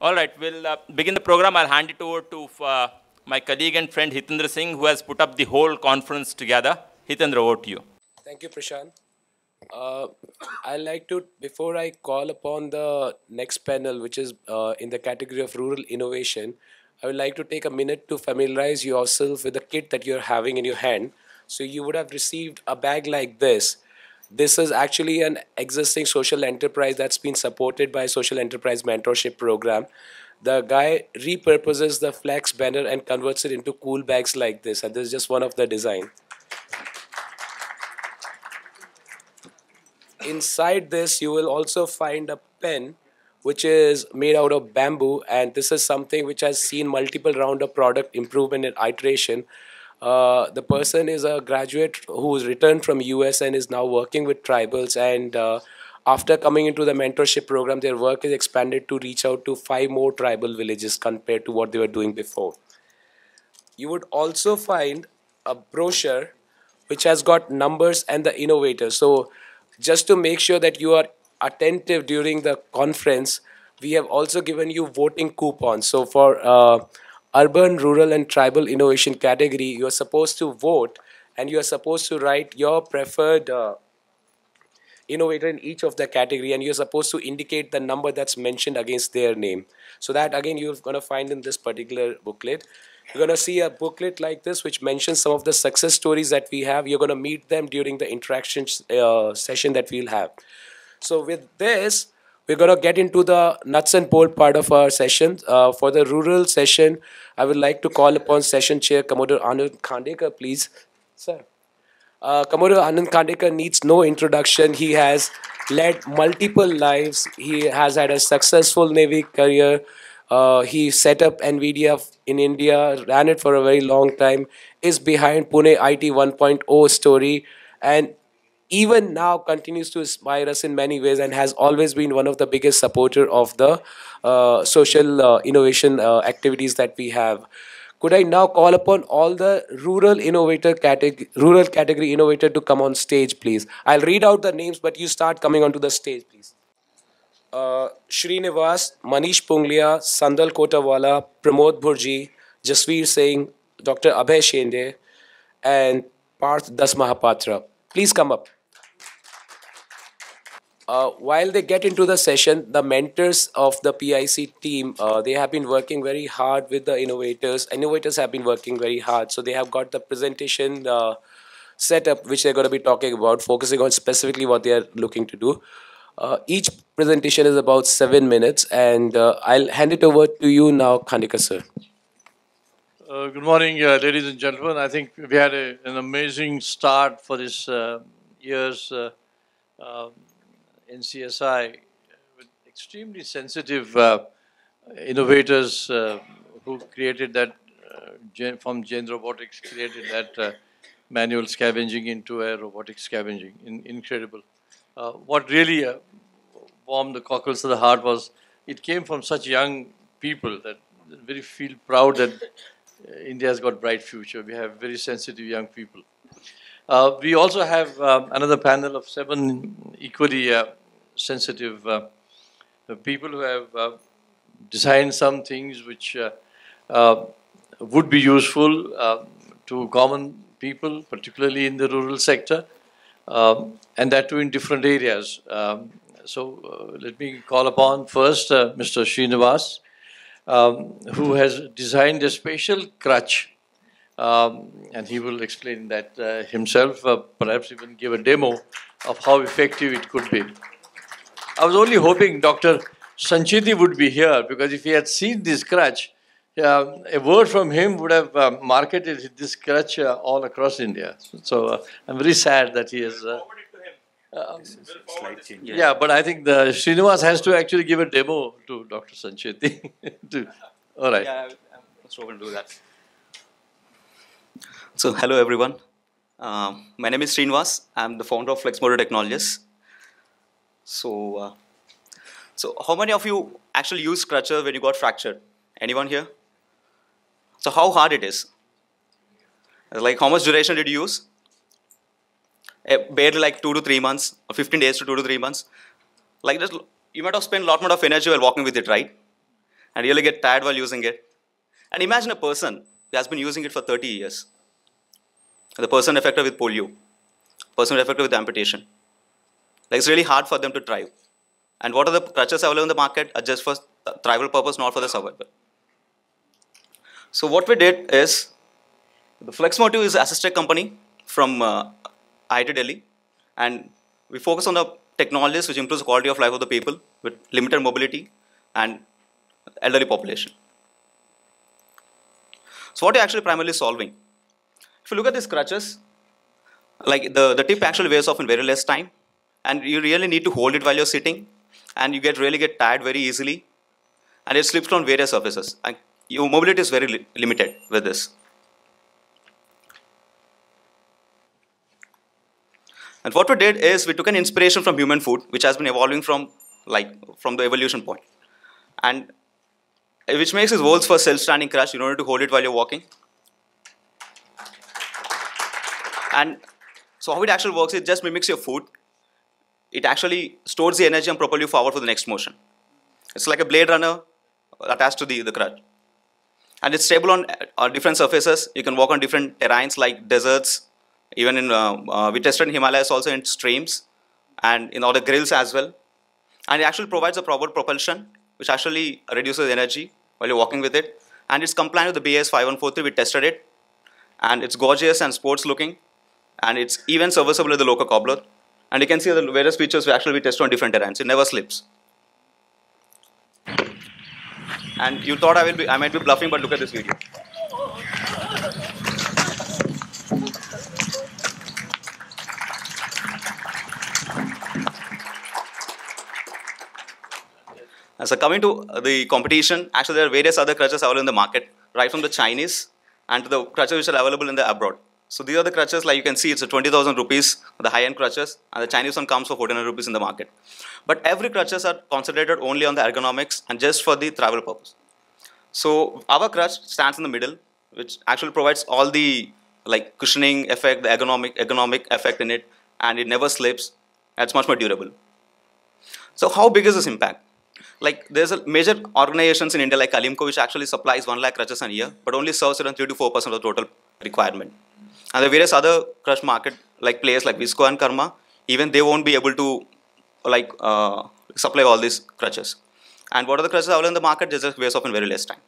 All right, we'll uh, begin the program. I'll hand it over to uh, my colleague and friend Hitendra Singh, who has put up the whole conference together. Hitendra, over to you. Thank you, Prashant. Uh, I'd like to, before I call upon the next panel, which is uh, in the category of rural innovation, I would like to take a minute to familiarize yourself with the kit that you're having in your hand. So you would have received a bag like this. This is actually an existing social enterprise that's been supported by Social Enterprise Mentorship Program. The guy repurposes the flex banner and converts it into cool bags like this, and this is just one of the design. Inside this, you will also find a pen which is made out of bamboo and this is something which has seen multiple round of product improvement and iteration uh, the person is a graduate who's returned from us and is now working with tribals and uh, after coming into the mentorship program their work is expanded to reach out to five more tribal villages compared to what they were doing before you would also find a brochure which has got numbers and the innovators so just to make sure that you are attentive during the conference, we have also given you voting coupons. So for uh, urban, rural, and tribal innovation category, you are supposed to vote and you are supposed to write your preferred uh, innovator in each of the category and you're supposed to indicate the number that's mentioned against their name. So that again you're going to find in this particular booklet. You're going to see a booklet like this which mentions some of the success stories that we have. You're going to meet them during the interaction uh, session that we'll have. So with this, we're going to get into the nuts and bolt part of our session. Uh, for the rural session, I would like to call upon session chair Commodore Anand Khandekar, please. Sir. Uh, Commodore Anand Khandekar needs no introduction. He has led multiple lives. He has had a successful Navy career. Uh, he set up NVIDIA in India, ran it for a very long time, is behind Pune IT 1.0 story, and even now continues to inspire us in many ways and has always been one of the biggest supporter of the uh, social uh, innovation uh, activities that we have. Could I now call upon all the rural innovator category, rural category innovator to come on stage, please? I'll read out the names, but you start coming onto the stage, please. Uh, Srinivas, Manish Punglia, Sandal Kotawala, Pramod Burji, Jasveer Singh, Dr. Abhay Shende, and Parth Das Mahapatra. Please come up. Uh, while they get into the session, the mentors of the PIC team, uh, they have been working very hard with the innovators. Innovators have been working very hard. So they have got the presentation uh, setup, which they're going to be talking about, focusing on specifically what they are looking to do. Uh, each presentation is about seven minutes, and uh, I'll hand it over to you now, Khandekar sir. Good morning, ladies and gentlemen. I think we had a, an amazing start for this year's um, NCSI with extremely sensitive uh, innovators uh, who created that uh, from Gen Robotics created that uh, manual scavenging into a robotic scavenging. In, incredible. Uh, what really warmed the cockles of the heart was it came from such young people that very feel proud that India has got bright future. We have very sensitive young people. Uh, we also have um, another panel of seven equally uh, sensitive uh, people who have uh, designed some things which uh, would be useful to common people, particularly in the rural sector, um, and that too in different areas. Um, so let me call upon first Mr. Srinivas, um, who has designed a special crutch um, and he will explain that uh, himself, uh, perhaps even give a demo of how effective it could be. I was only hoping Dr. Sancheti would be here because if he had seen this crutch, uh, a word from him would have uh, marketed this crutch uh, all across India. So uh, I'm very sad that he is. yeah, but I think the Srinivas has to actually give a demo to Dr. Sancheti. to, all right. Yeah, I'm sure we'll do that. So, hello everyone. Um, my name is Srinivas. I'm the founder of Flexmotor Technologies. So, uh, so how many of you actually use crutcher when you got fractured? Anyone here? So, how hard it is? Like, how much duration did you use? Uh, barely like two to three months, or 15 days to two to three months. Like this, you might have spent a lot more of energy while walking with it, right? and really get tired while using it. And imagine a person who has been using it for 30 years. The person affected with polio, person affected with amputation. Like it's really hard for them to thrive. And what are the crutches available in the market are just for thrival purpose, not for the survival. So what we did is, the Flexmotive is an assisted company from uh, IIT Delhi, and we focus on the technologies which improves the quality of life of the people with limited mobility and elderly population. So what are you actually primarily solving? If you look at these crutches, like the, the tip actually wears off in very less time, and you really need to hold it while you're sitting, and you get really get tired very easily, and it slips on various surfaces. And your mobility is very li limited with this. And what we did is we took an inspiration from human food, which has been evolving from like from the evolution point, and eh, which makes this world's first self-standing. You don't need to hold it while you're walking. And so how it actually works, it just mimics your food. It actually stores the energy and propels you forward for the next motion. It's like a blade runner attached to the, the crutch. And it's stable on uh, different surfaces. You can walk on different terrains like deserts, even in, uh, uh, we tested in Himalayas also in streams and in other grills as well. And it actually provides a proper propulsion, which actually reduces energy while you're walking with it. And it's compliant with the BS 5143, we tested it. And it's gorgeous and sports looking. And it's even serviceable with the local cobbler. And you can see the various features we actually we test on different terrains. It never slips. And you thought I will be I might be bluffing, but look at this video. So coming to the competition, actually there are various other crutches available in the market, right from the Chinese and to the crutches which are available in the abroad. So these are the crutches, like you can see, it's a 20,000 rupees, the high-end crutches, and the Chinese one comes for 1400 rupees in the market. But every crutches are concentrated only on the ergonomics and just for the travel purpose. So our crutch stands in the middle, which actually provides all the like cushioning effect, the ergonomic ergonomic effect in it, and it never slips. It's much more durable. So how big is this impact? like there's a major organizations in India like ALIMCO which actually supplies 1 lakh crutches a year but only serves around 3 to 4 percent of the total requirement. And are various other crush market like players like Vissco and Karma even they won't be able to like uh, supply all these crutches. And what are the crutches available in the market? They just wears off in very less time.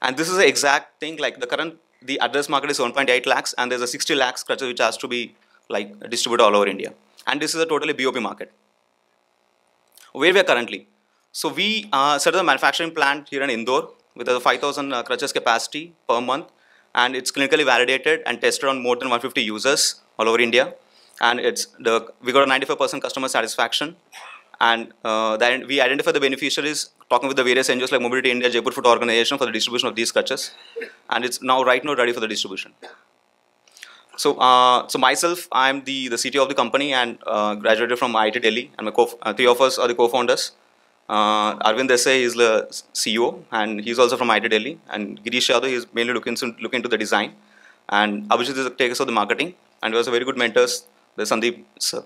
And this is the exact thing like the current the address market is 1.8 lakhs and there's a 60 lakhs crutches which has to be like distributed all over India. And this is a totally BOP market. Where we are currently, so we uh, set up a manufacturing plant here in Indore with a 5,000 uh, crutches capacity per month, and it's clinically validated and tested on more than 150 users all over India. And it's the we got a 95% customer satisfaction, and uh, then we identify the beneficiaries talking with the various NGOs like Mobility India, Jaipur Foot Organization for the distribution of these crutches, and it's now right now ready for the distribution. So, uh, so myself, I'm the, the CTO of the company and uh, graduated from IIT Delhi, and my co- uh, three of us are the co-founders. Uh, Arvind Desai is the CEO, and he's also from IIT Delhi. And Girish Yadav is mainly looking to, looking into the design. And Abhijit is the takes of the marketing, and he was a very good mentors, the Sandeep sir.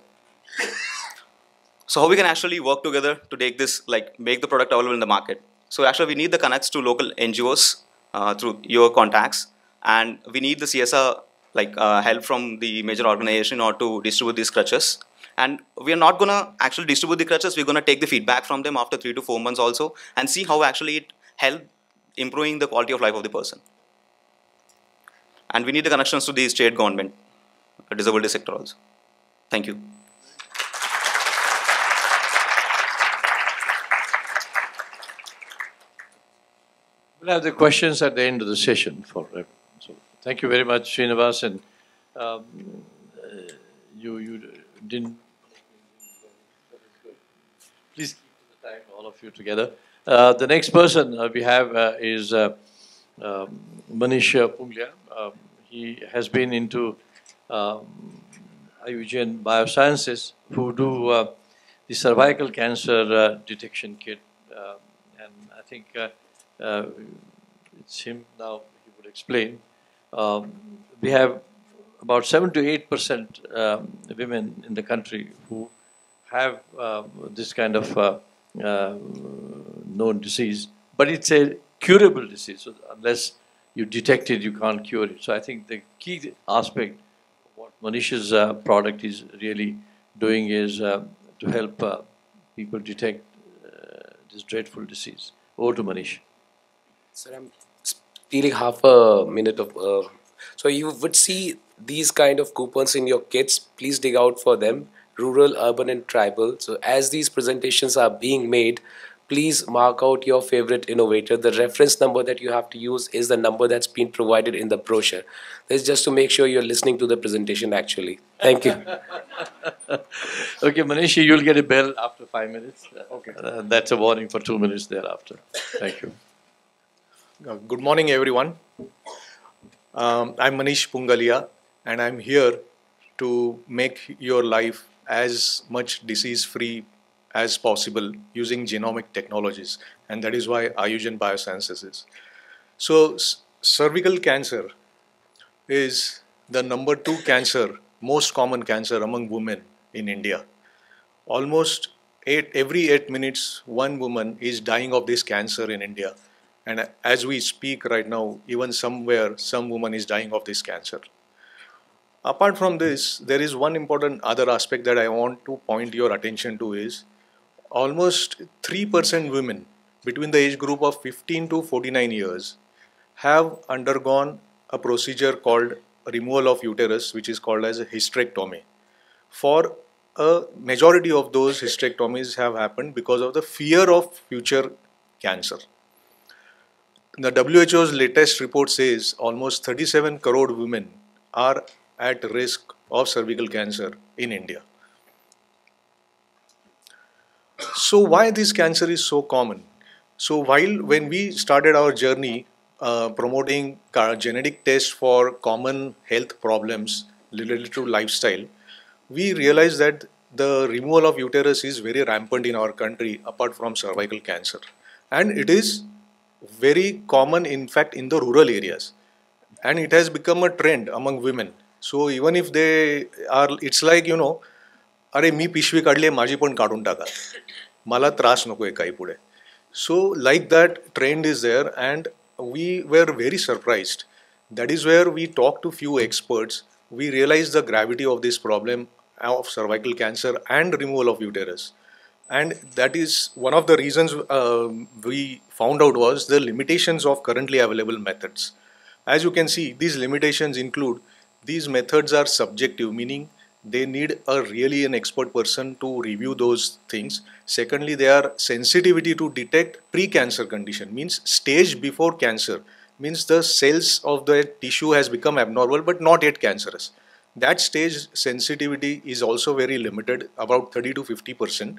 So how we can actually work together to take this, like make the product available in the market. So actually we need the connects to local NGOs uh, through your contacts, and we need the CSR like uh, help from the major organization or to distribute these crutches. And we are not going to actually distribute the crutches. We're going to take the feedback from them after three to four months also and see how actually it help improving the quality of life of the person. And we need the connections to the state government, disability sector also. Thank you. We'll have the questions at the end of the session for everyone. So thank you very much, Srinivas. And um, uh, you, you didn't. Please keep the time, all of you together. Uh, the next person uh, we have uh, is uh, um, Manish Punglia. Um, he has been into um, AyuGen Biosciences, who do uh, the cervical cancer uh, detection kit. And I think it's him now, he would explain. Um, we have about 7 to 8 percent um, women in the country who have uh, this kind of uh, uh, known disease, but it's a curable disease. So unless you detect it, you can't cure it. So I think the key aspect what Manish's uh, product is really doing is uh, to help uh, people detect this dreadful disease. Over to Manish. Sir, I'm stealing half a minute of. So you would see these kind of coupons in your kits. Please dig out for them. Rural, urban, and tribal. So as these presentations are being made, please mark out your favorite innovator. The reference number that you have to use is the number that's been provided in the brochure. This is just to make sure you're listening to the presentation actually. Thank you. Okay, Manish, you'll get a bell after five minutes. Okay. Uh, that's a warning for two minutes thereafter. Thank you. Uh, Good morning, everyone. Um, I'm Manish Pungalia, and I'm here to make your life as much disease free as possible using genomic technologies, and that is why AyuGen Biosciences is. So, cervical cancer is the number two cancer, most common cancer among women in India. Almost eight, every eight minutes, one woman is dying of this cancer in India. And as we speak right now, even somewhere, some woman is dying of this cancer. Apart from this, there is one important other aspect that I want to point your attention to is almost 3% women between the age group of 15 to 49 years have undergone a procedure called removal of uterus, which is called as a hysterectomy. For a majority of those hysterectomies have happened because of the fear of future cancer. The WHO's latest report says almost 37 crore women are at risk of cervical cancer in India. So, why this cancer is so common? So, while when we started our journey uh, promoting genetic tests for common health problems related to lifestyle, we realized that the removal of uterus is very rampant in our country apart from cervical cancer. And it is very common, in fact, in the rural areas. And it has become a trend among women. So, even if they are, it's like, you know, अरे मी पिशवी काढली माझी पण काढून टाका मला त्रास नको आहे काही पुढे so like that trend is there and we were very surprised that is where we talk to few experts we realise the gravity of this problem of cervical cancer and removal of uterus and that is one of the reasons uh, we found out was the limitations of currently available methods as you can see these limitations include these methods are subjective meaning they need a really an expert person to review those things. Secondly they are sensitivity to detect pre-cancer condition means stage before cancer means the cells of the tissue has become abnormal but not yet cancerous. That stage sensitivity is also very limited about 30 to 50 percent.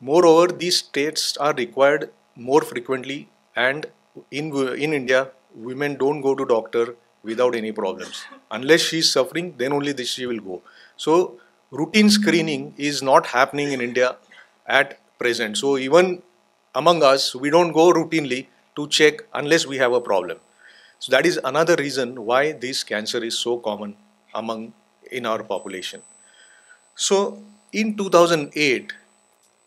Moreover these tests are required more frequently and in in india women don't go to doctor without any problems unless she is suffering then only this she will go. So routine screening is not happening in india at present. So even among us we don't go routinely to check unless we have a problem. So that is another reason why this cancer is so common among in our population. So in 2008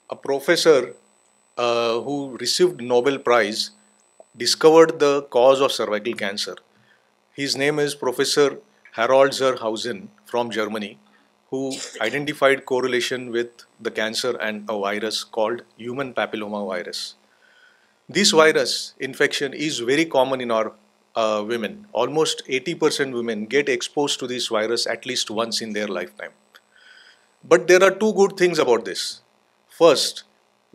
a professor uh, who received nobel prize discovered the cause of cervical cancer. His name is professor harold zerhausen from germany who identified correlation with the cancer and a virus called human papilloma virus. This virus infection is very common in our uh, women. Almost 80% women get exposed to this virus at least once in their lifetime. But there are two good things about this. First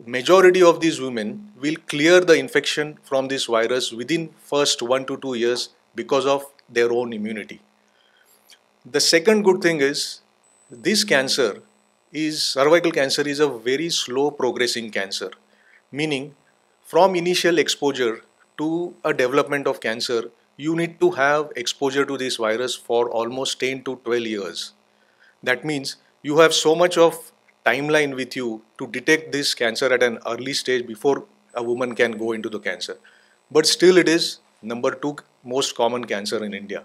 majority of these women will clear the infection from this virus within first 1 to 2 years because of their own immunity the second good thing is this cancer is cervical cancer is a very slow progressing cancer. Meaning from initial exposure to a development of cancer you need to have exposure to this virus for almost 10 to 12 years. That means you have so much of timeline with you to detect this cancer at an early stage before a woman can go into the cancer. But still it is number 2 most common cancer in india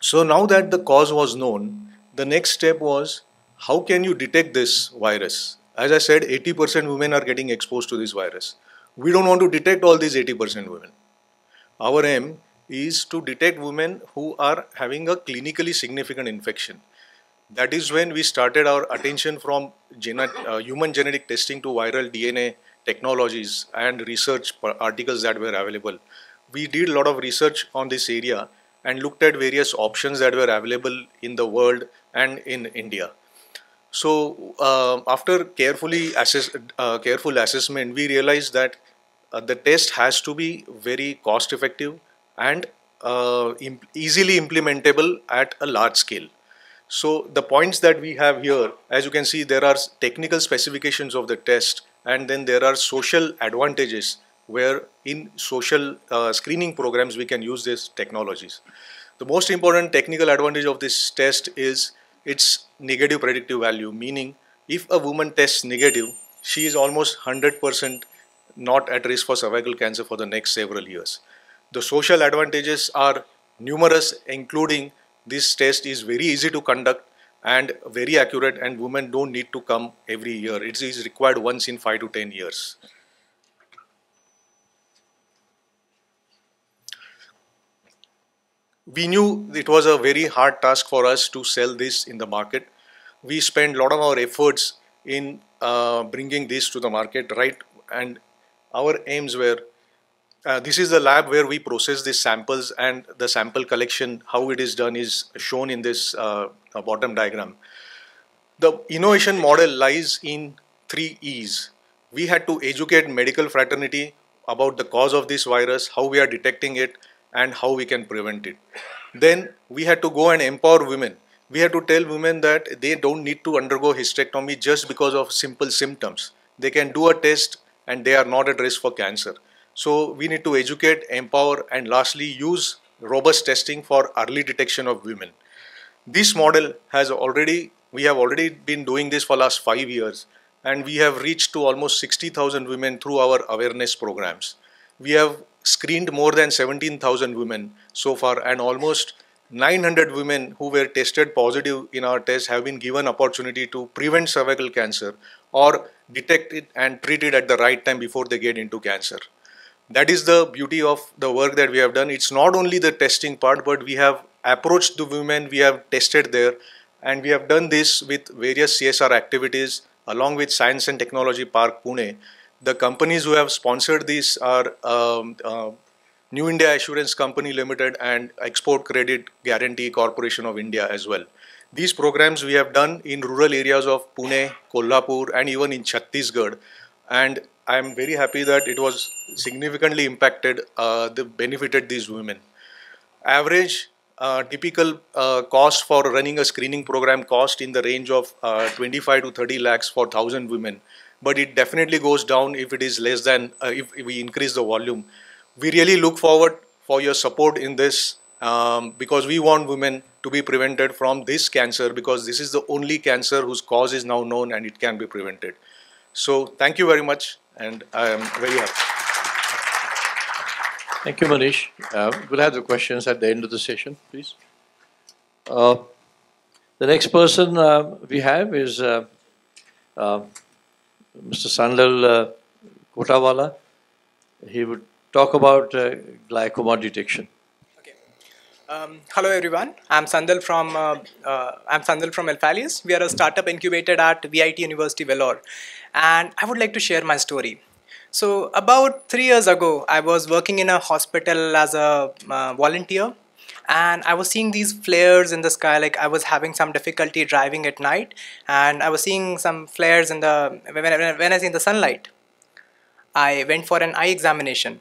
so now that the cause was known, the next step was how can you detect this virus? As I said, 80% women are getting exposed to this virus. We don't want to detect all these 80% women. Our aim is to detect women who are having a clinically significant infection. That is when we started our attention from uh, human genetic testing to viral DNA technologies and research articles that were available. We did a lot of research on this area and looked at various options that were available in the world and in India. So uh, after carefully assess, uh, careful assessment, we realized that uh, the test has to be very cost effective and uh, imp- easily implementable at a large scale. So the points that we have here, as you can see, there are technical specifications of the test, and then there are social advantages where in social uh, screening programs we can use these technologies. The most important technical advantage of this test is its negative predictive value, meaning if a woman tests negative, she is almost 100% not at risk for cervical cancer for the next several years. The social advantages are numerous, including this test is very easy to conduct and very accurate, and women don't need to come every year. It is required once in 5 to 10 years. We knew it was a very hard task for us to sell this in the market. We spent a lot of our efforts in uh, bringing this to the market, right? And our aims were uh, this is the lab where we process these samples, and the sample collection, how it is done, is shown in this uh, bottom diagram. The innovation model lies in three E's. We had to educate medical fraternity about the cause of this virus, how we are detecting it, and how we can prevent it. Then we had to go and empower women. We had to tell women that they don't need to undergo hysterectomy just because of simple symptoms. They can do a test and they are not at risk for cancer. So we need to educate, empower, and lastly use robust testing for early detection of women. This model has already we have already been doing this for last five years and we have reached to almost 60,000 women through our awareness programs. We have screened more than 17,000 women so far, and almost 900 women who were tested positive in our test have been given opportunity to prevent cervical cancer or detect it and treat it at the right time before they get into cancer. That is the beauty of the work that we have done. It's not only the testing part, but we have approached the women, we have tested there, and we have done this with various CSR activities along with Science and Technology Park Pune the companies who have sponsored these are um, uh, New India Assurance Company Limited and Export Credit Guarantee Corporation of India as well. These programs we have done in rural areas of Pune, Kolhapur, and even in Chhattisgarh. And I am very happy that it was significantly impacted, uh, the benefited these women. Average uh, typical uh, cost for running a screening program cost in the range of uh, 25 to 30 lakhs for 1000 women but it definitely goes down if it is less than uh, if, if, we increase the volume. We really look forward for your support in this um, because we want women to be prevented from this cancer because this is the only cancer whose cause is now known and it can be prevented. So thank you very much and I am very happy. Thank you, Manish. Uh, we'll have the questions at the end of the session, please. Uh, the next person uh, we have is uh, uh, Mr. Sandal uh, Kotawala. He would talk about uh, glaucoma detection. Okay. Um, hello everyone. I'm Sandal from uh, uh, I'm Sandal from Alfaleus. We are a startup incubated at VIT University Vellore, and I would like to share my story. So about three years ago, I was working in a hospital as a uh, volunteer and I was seeing these flares in the sky like I was having some difficulty driving at night and I was seeing some flares in the when, when, when I in the sunlight. I went for an eye examination.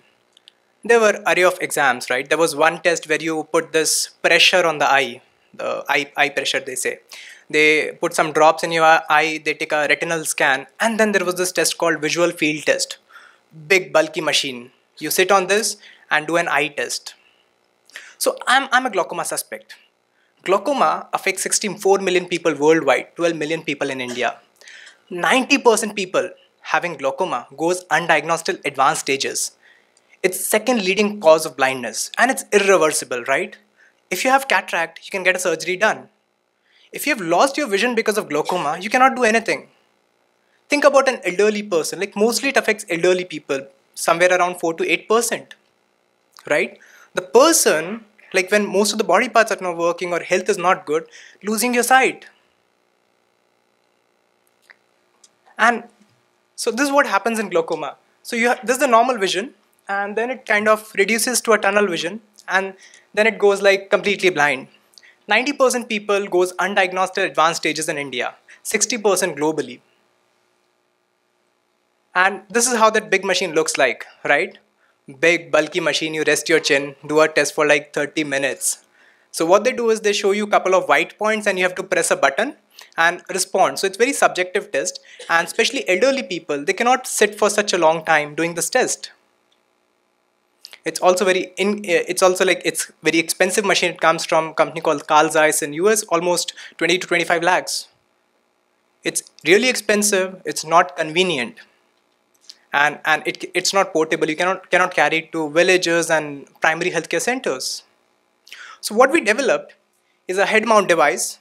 There were array of exams right? There was one test where you put this pressure on the eye the eye, eye pressure they say. They put some drops in your eye they take a retinal scan and then there was this test called visual field test. Big bulky machine. You sit on this and do an eye test so I'm, I'm a glaucoma suspect. Glaucoma affects 64 million people worldwide, 12 million people in India. 90% people having glaucoma goes undiagnosed till advanced stages. It's second leading cause of blindness and it's irreversible, right? If you have cataract, you can get a surgery done. If you have lost your vision because of glaucoma, you cannot do anything. Think about an elderly person, like mostly it affects elderly people, somewhere around 4 to 8%, right? The person, like when most of the body parts are not working or health is not good, losing your sight. And so this is what happens in glaucoma. So you this is the normal vision, and then it kind of reduces to a tunnel vision, and then it goes like completely blind. 90% people goes undiagnosed at advanced stages in India, 60% globally. And this is how that big machine looks like, right? Big, bulky machine, you rest your chin, do a test for like 30 minutes. So what they do is they show you a couple of white points and you have to press a button and respond. So it's very subjective test and especially elderly people, they cannot sit for such a long time doing this test. It's also very in, eh, it's also like it's very expensive machine. It comes from company called Carl Zeiss in US, almost 20 to 25 lakhs. It's really expensive, it's not convenient and and it, it's not portable. You cannot cannot carry it to villages and primary healthcare centers. So what we developed is a head mount device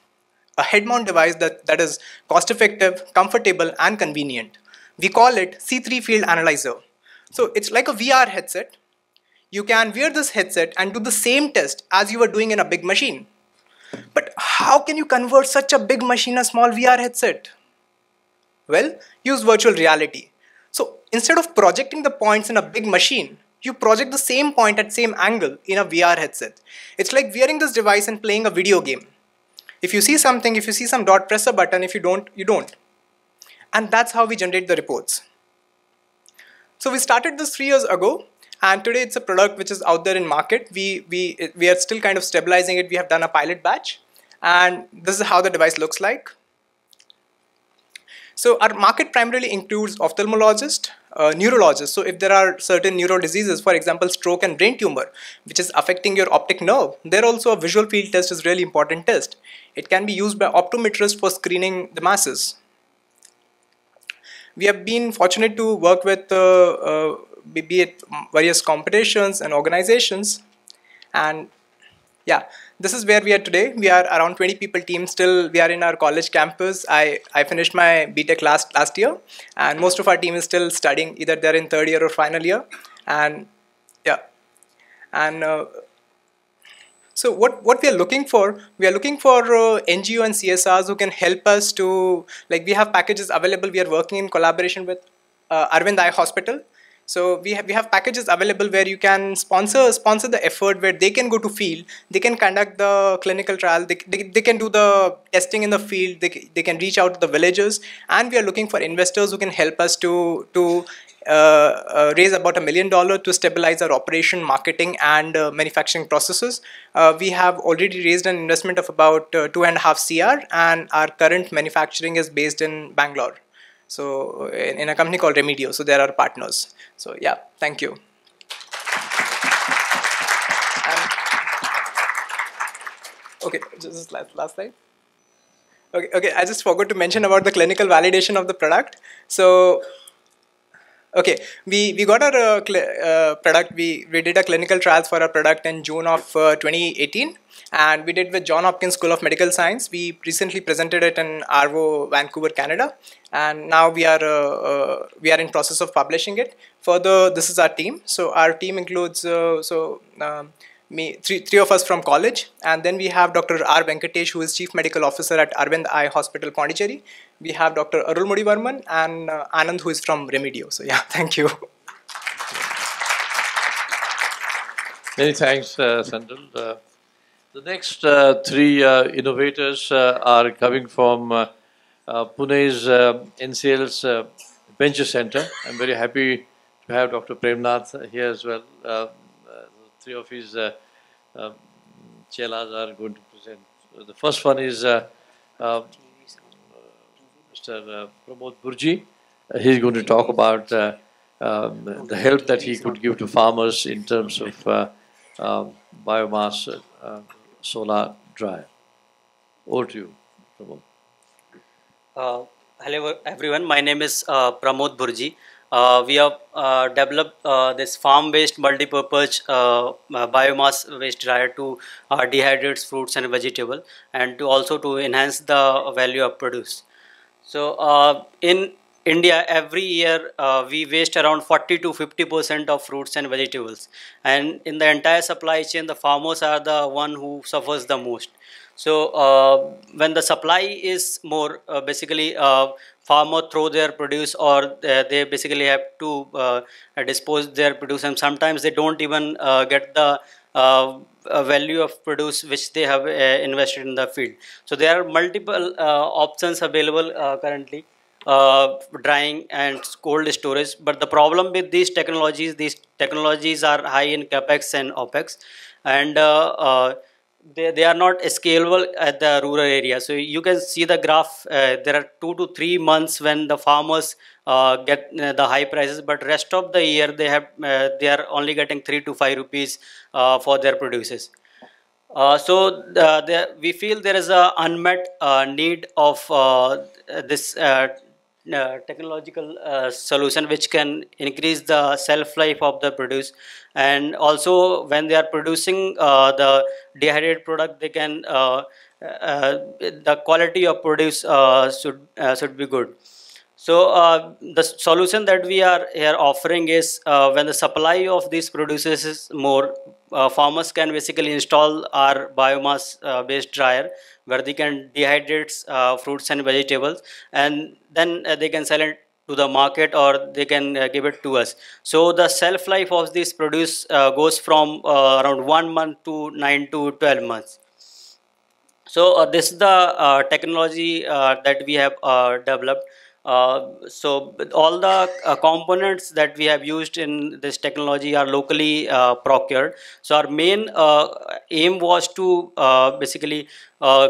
a head mount device that, that is cost effective comfortable and convenient. We call it c3 field analyzer. So it's like a vr headset. You can wear this headset and do the same test as you were doing in a big machine. But how can you convert such a big machine a small vr headset? Well use virtual reality instead of projecting the points in a big machine, you project the same point at same angle in a VR headset. It's like wearing this device and playing a video game. If you see something, if you see some dot, press a button. If you don't, you don't. And that's how we generate the reports. So we started this three years ago, and today it's a product which is out there in market. We we we are still kind of stabilizing it. We have done a pilot batch, and this is how the device looks like. So our market primarily includes ophthalmologists, uh, neurologists. So if there are certain neuro diseases, for example, stroke and brain tumor, which is affecting your optic nerve, there also a visual field test is really important test. It can be used by optometrists for screening the masses. We have been fortunate to work with uh, uh, be it various competitions and organizations and yeah this is where we are today. We are around 20 people team. Still we are in our college campus. I i finished my btech last last year. And most of our team is still studying. Either they're in third year or final year. And yeah. And uh, so what, what we are looking for, we are looking for uh, NGO and CSRs who can help us to, like we have packages available, we are working in collaboration with uh, Aravind Eye Hospital. So we have we have packages available where you can sponsor sponsor the effort where they can go to field, they can conduct the clinical trial, they, they, they can do the testing in the field, they, they can reach out to the villagers, and we are looking for investors who can help us to to uh, uh, raise about a million dollar to stabilize our operation, marketing, and uh, manufacturing processes. Uh, we have already raised an investment of about uh, two and a half CR, and our current manufacturing is based in Bangalore. So in, in a company called Remidio, so there are partners. So yeah, thank you. And, okay, just last, last slide. Okay, okay, I just forgot to mention about the clinical validation of the product. So okay we we got our uh, uh, product we we did a clinical trials for our product in june of uh, 2018 and we did with john hopkins school of medical science. We recently presented it in arvo vancouver canada. And now we are uh, uh, we are in process of publishing it. Further this is our team. So our team includes uh, so um, me three three of us from college. And then we have dr r venkatesh who is chief medical officer at aravind eye hospital pondicherry we have dr arulmozhi varman and uh, anand who is from remidio so yeah thank you. Many thanks uh, sandal. Uh, the next uh, three uh, innovators uh, are coming from pune's ncl's venture center. I'm very happy to have dr premnath here as well. Three of his uh, uh, chelas are going to present. The first one is uh, uh. Uh, Pramod Burji. Uh, he's going to talk about um, the help that he could give to farmers in terms of um, biomass solar dryer. Over to you, Pramod. hello everyone, my name is Pramod Burji. Uh, we have uh, developed uh, this farm-based multi-purpose uh, uh, biomass waste dryer to uh, dehydrate fruits and vegetable and to also to enhance the value of produce. So in India, every year uh, we waste around 40 to 50 percent of fruits and vegetables, and in the entire supply chain, the farmers are the one who suffers the most. So uh, when the supply is more, uh, basically uh, farmer throw their produce or they, they basically have to uh, dispose their produce, and sometimes they don't even uh, get the uh, value of produce which they have uh, invested in the field. So there are multiple uh, options available uh, currently. Drying and cold storage but the problem with these technologies these technologies are high in capex and opex and they, they are not scalable at the rural area so you can see the graph uh, there are two to three months when the farmers get uh, the high prices but rest of the year they have uh, they are only getting 3 to 5 rupees uh, for their produces uh, so uh, the, we feel there is a unmet uh, need of uh, this uh, uh, technological uh, solution which can increase the shelf life of the produce. And also when they are producing uh, the dehydrated product they can uh, uh, the quality of produce uh, should uh, should be good so uh, the solution that we are here offering is uh, when the supply of these produces is more, uh, farmers can basically install our biomass uh, based dryer where they can dehydrate uh, fruits and vegetables and then uh, they can sell it to the market or they can give it to us. So the shelf life of this produce goes from around one month to nine to 12 months. So this is the technology that we have developed. Uh, so all the uh, components that we have used in this technology are locally uh, procured. So our main aim was to basically uh,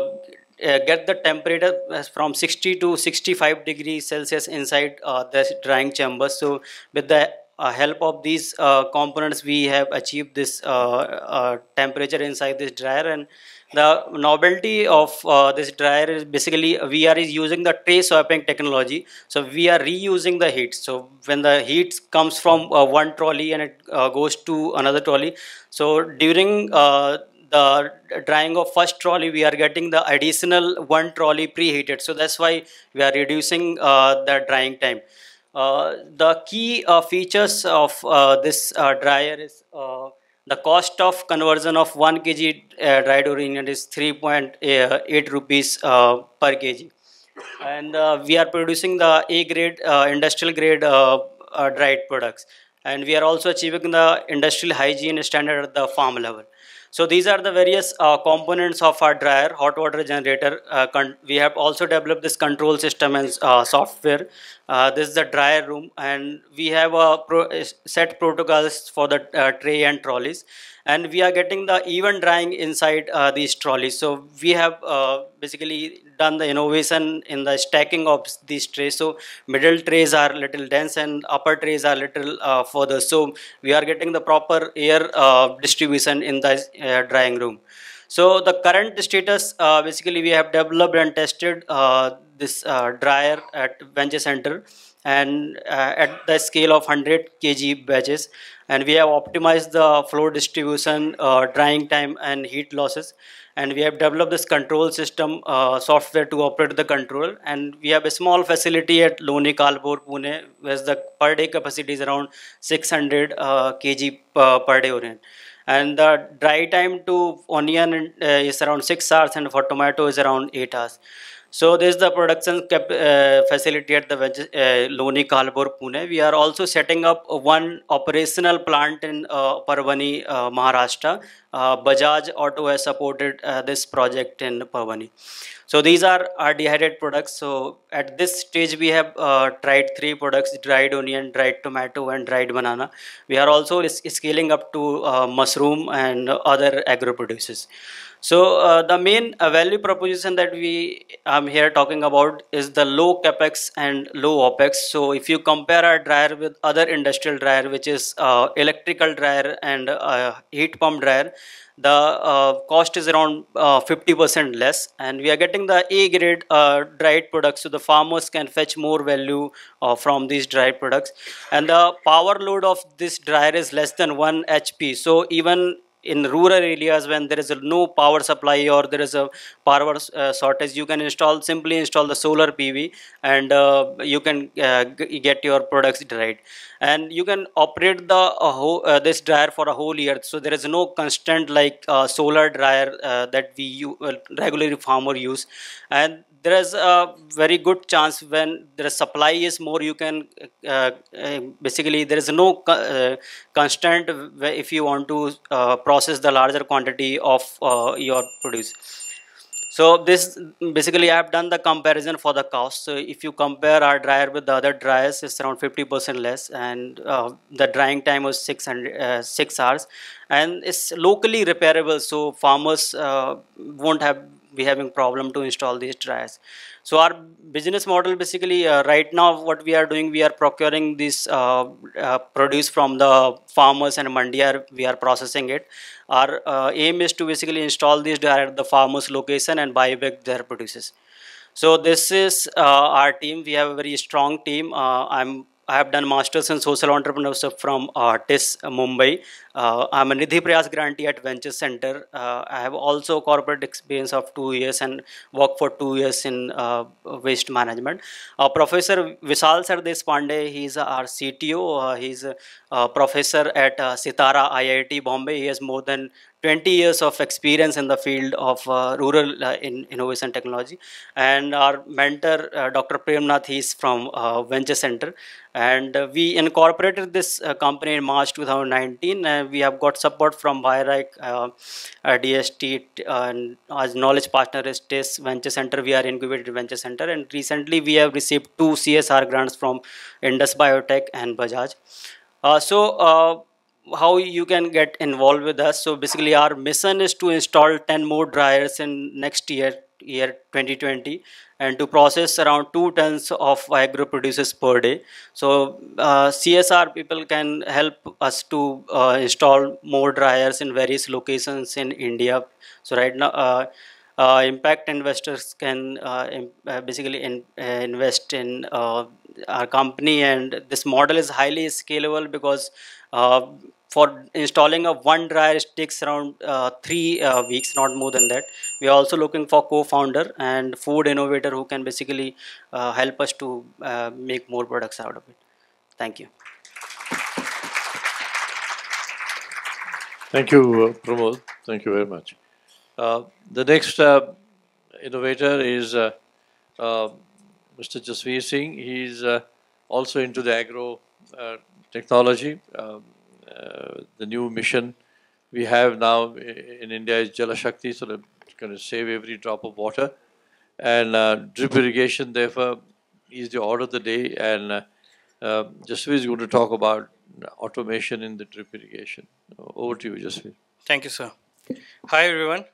get the temperature from 60 to 65 degrees Celsius inside uh, the drying chamber. So with the uh, help of these components, we have achieved this temperature inside this dryer. And the novelty of uh, this dryer is basically we are is using the tray swapping technology. So we are reusing the heat. So when the heat comes from uh, one trolley and it uh, goes to another trolley, so during uh, the drying of first trolley we are getting the additional one trolley preheated so that's why we are reducing uh, the drying time uh, the key uh, features of uh, this uh, dryer is uh, the cost of conversion of 1 kg uh, dried onion is 3.8 rupees uh, per kg. And uh, we are producing the a grade uh, industrial grade uh, uh, dried products. And we are also achieving the industrial hygiene standard at the farm level so these are the various uh, components of our dryer, hot water generator. Uh, we have also developed this control system and uh, software. Uh, this is the dryer room, and we have a pro- set protocols for the uh, tray and trolleys. And we are getting the even drying inside uh, these trolleys. So we have basically done the innovation in the stacking of these trays. So middle trays are little dense and upper trays are little uh, further. So we are getting the proper air uh, distribution in the uh, drying room. So the current status, uh, basically we have developed and tested uh, this uh, dryer at Venture Center and at the scale of 100 kg batches and we have optimized the flow distribution, drying time and heat losses and we have developed this control system uh, software to operate the control. And we have a small facility at Loni Kalbhor, Pune where the per day capacity is around 600 uh, kg per, per day and the dry time to onion uh, is around 6 hours and for tomato is around 8 hours so this is the production cap- uh, facility at the uh, Loni Kalbhor, Pune. We are also setting up one operational plant in uh, Parbhani, uh, Maharashtra. Uh, Bajaj Auto has supported uh, this project in Parbhani. So these are our dehydrated products. So at this stage, we have uh, tried three products: dried onion, dried tomato, and dried banana. We are also scaling up to mushroom and other agro produces. So uh, the main uh, value proposition that we I'm here talking about is the low capex and low opex. So if you compare our dryer with other industrial dryer, which is uh, electrical dryer and uh, heat pump dryer, the uh, cost is around uh, 50% less. And we are getting the a grade uh, dried products. So the farmers can fetch more value uh, from these dried products. And the power load of this dryer is less than 1 hp so even in rural areas when there is no power supply or there is a power uh, shortage you can install simply install the solar pv and uh, you can uh, get your products dried. And you can operate the uh, uh, this dryer for a whole year. So there is no constant like uh, solar dryer that we regularly farmer use. And there is a very good chance when the supply is more you can uh, uh, basically there is no uh, constant if you want to uh, process the larger quantity of uh, your produce so this basically I have done the comparison for the cost. So if you compare our dryer with the other dryers, it's around 50% less, and uh, the drying time was 600 uh, six hours, and it's locally repairable. So farmers uh, won't have be having problem to install these dryers. So our business model basically uh, right now what we are doing we are procuring this uh, uh, produce from the farmers and mandiar we are processing it. Our uh, aim is to basically install these at the farmers location and buy back their produces. So this is uh, our team. We have a very strong team. I'm I have done masters in social entrepreneurship from uh, TISS uh, Mumbai. Uh, I'm a Nidhi Prayas grantee at Venture Center. Uh, I have also corporate experience of two years and worked for two years in uh, waste management. Uh, professor Vishal Sir Deshpande, he's our CTO. He's a, professor at CTARA IIT Bombay. He has more than 20 years of experience in the field of uh, rural uh, in innovation technology. And our mentor uh, dr premnath is from uh, venture center. And we incorporated this uh, company in march 2019 and we have got support from BIRAC, uh, dst and as knowledge partner is TISS venture center. We are incubated venture center and recently we have received two csr grants from indus biotech and bajaj. So how you can get involved with us. So basically our mission is to install 10 more dryers in next year year 2020 and to process around 2 tons of agro produces per day. So uh, csr people can help us to uh, install more dryers in various locations in india. So right now uh, uh, impact investors can uh, im- uh, basically in, invest in our company. And this model is highly scalable because for installing a one dryer it takes around uh, three uh, weeks not more than that we are also looking for co-founder and food innovator who can basically uh, help us to uh, make more products out of it thank you Thank you, Pramod. Thank you very much. Uh, the next uh, innovator is Mr. Jasveer Singh. He's uh, also into the agro technology. Um, the new mission we have now in India is Jala Shakti, so it's going to save every drop of water. And uh, drip irrigation, therefore, is the order of the day. And uh, uh, is going to talk about automation in the drip irrigation. Over to you, Jasveer. Thank you, sir. Hi, everyone.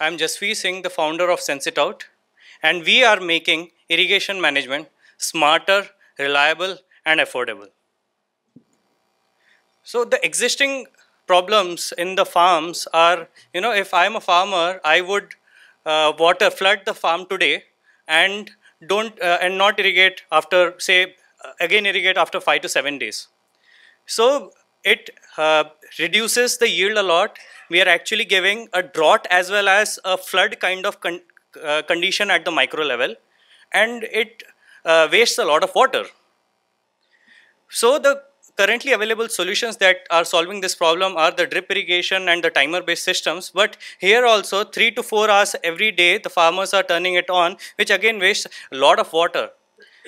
I'm Jasveer Singh, the founder of SenseIt and we are making irrigation management smarter, reliable, and affordable. So, the existing problems in the farms are you know, if I'm a farmer, I would uh, water flood the farm today and don't uh, and not irrigate after say uh, again irrigate after 5 to 7 days so it uh, reduces the yield a lot. We are actually giving a drought as well as a flood kind of con- uh, condition at the micro level, and it uh, wastes a lot of water. So the currently available solutions that are solving this problem are the drip irrigation and the timer based systems. But here also 3 to 4 hours every day the farmers are turning it on which again wastes a lot of water.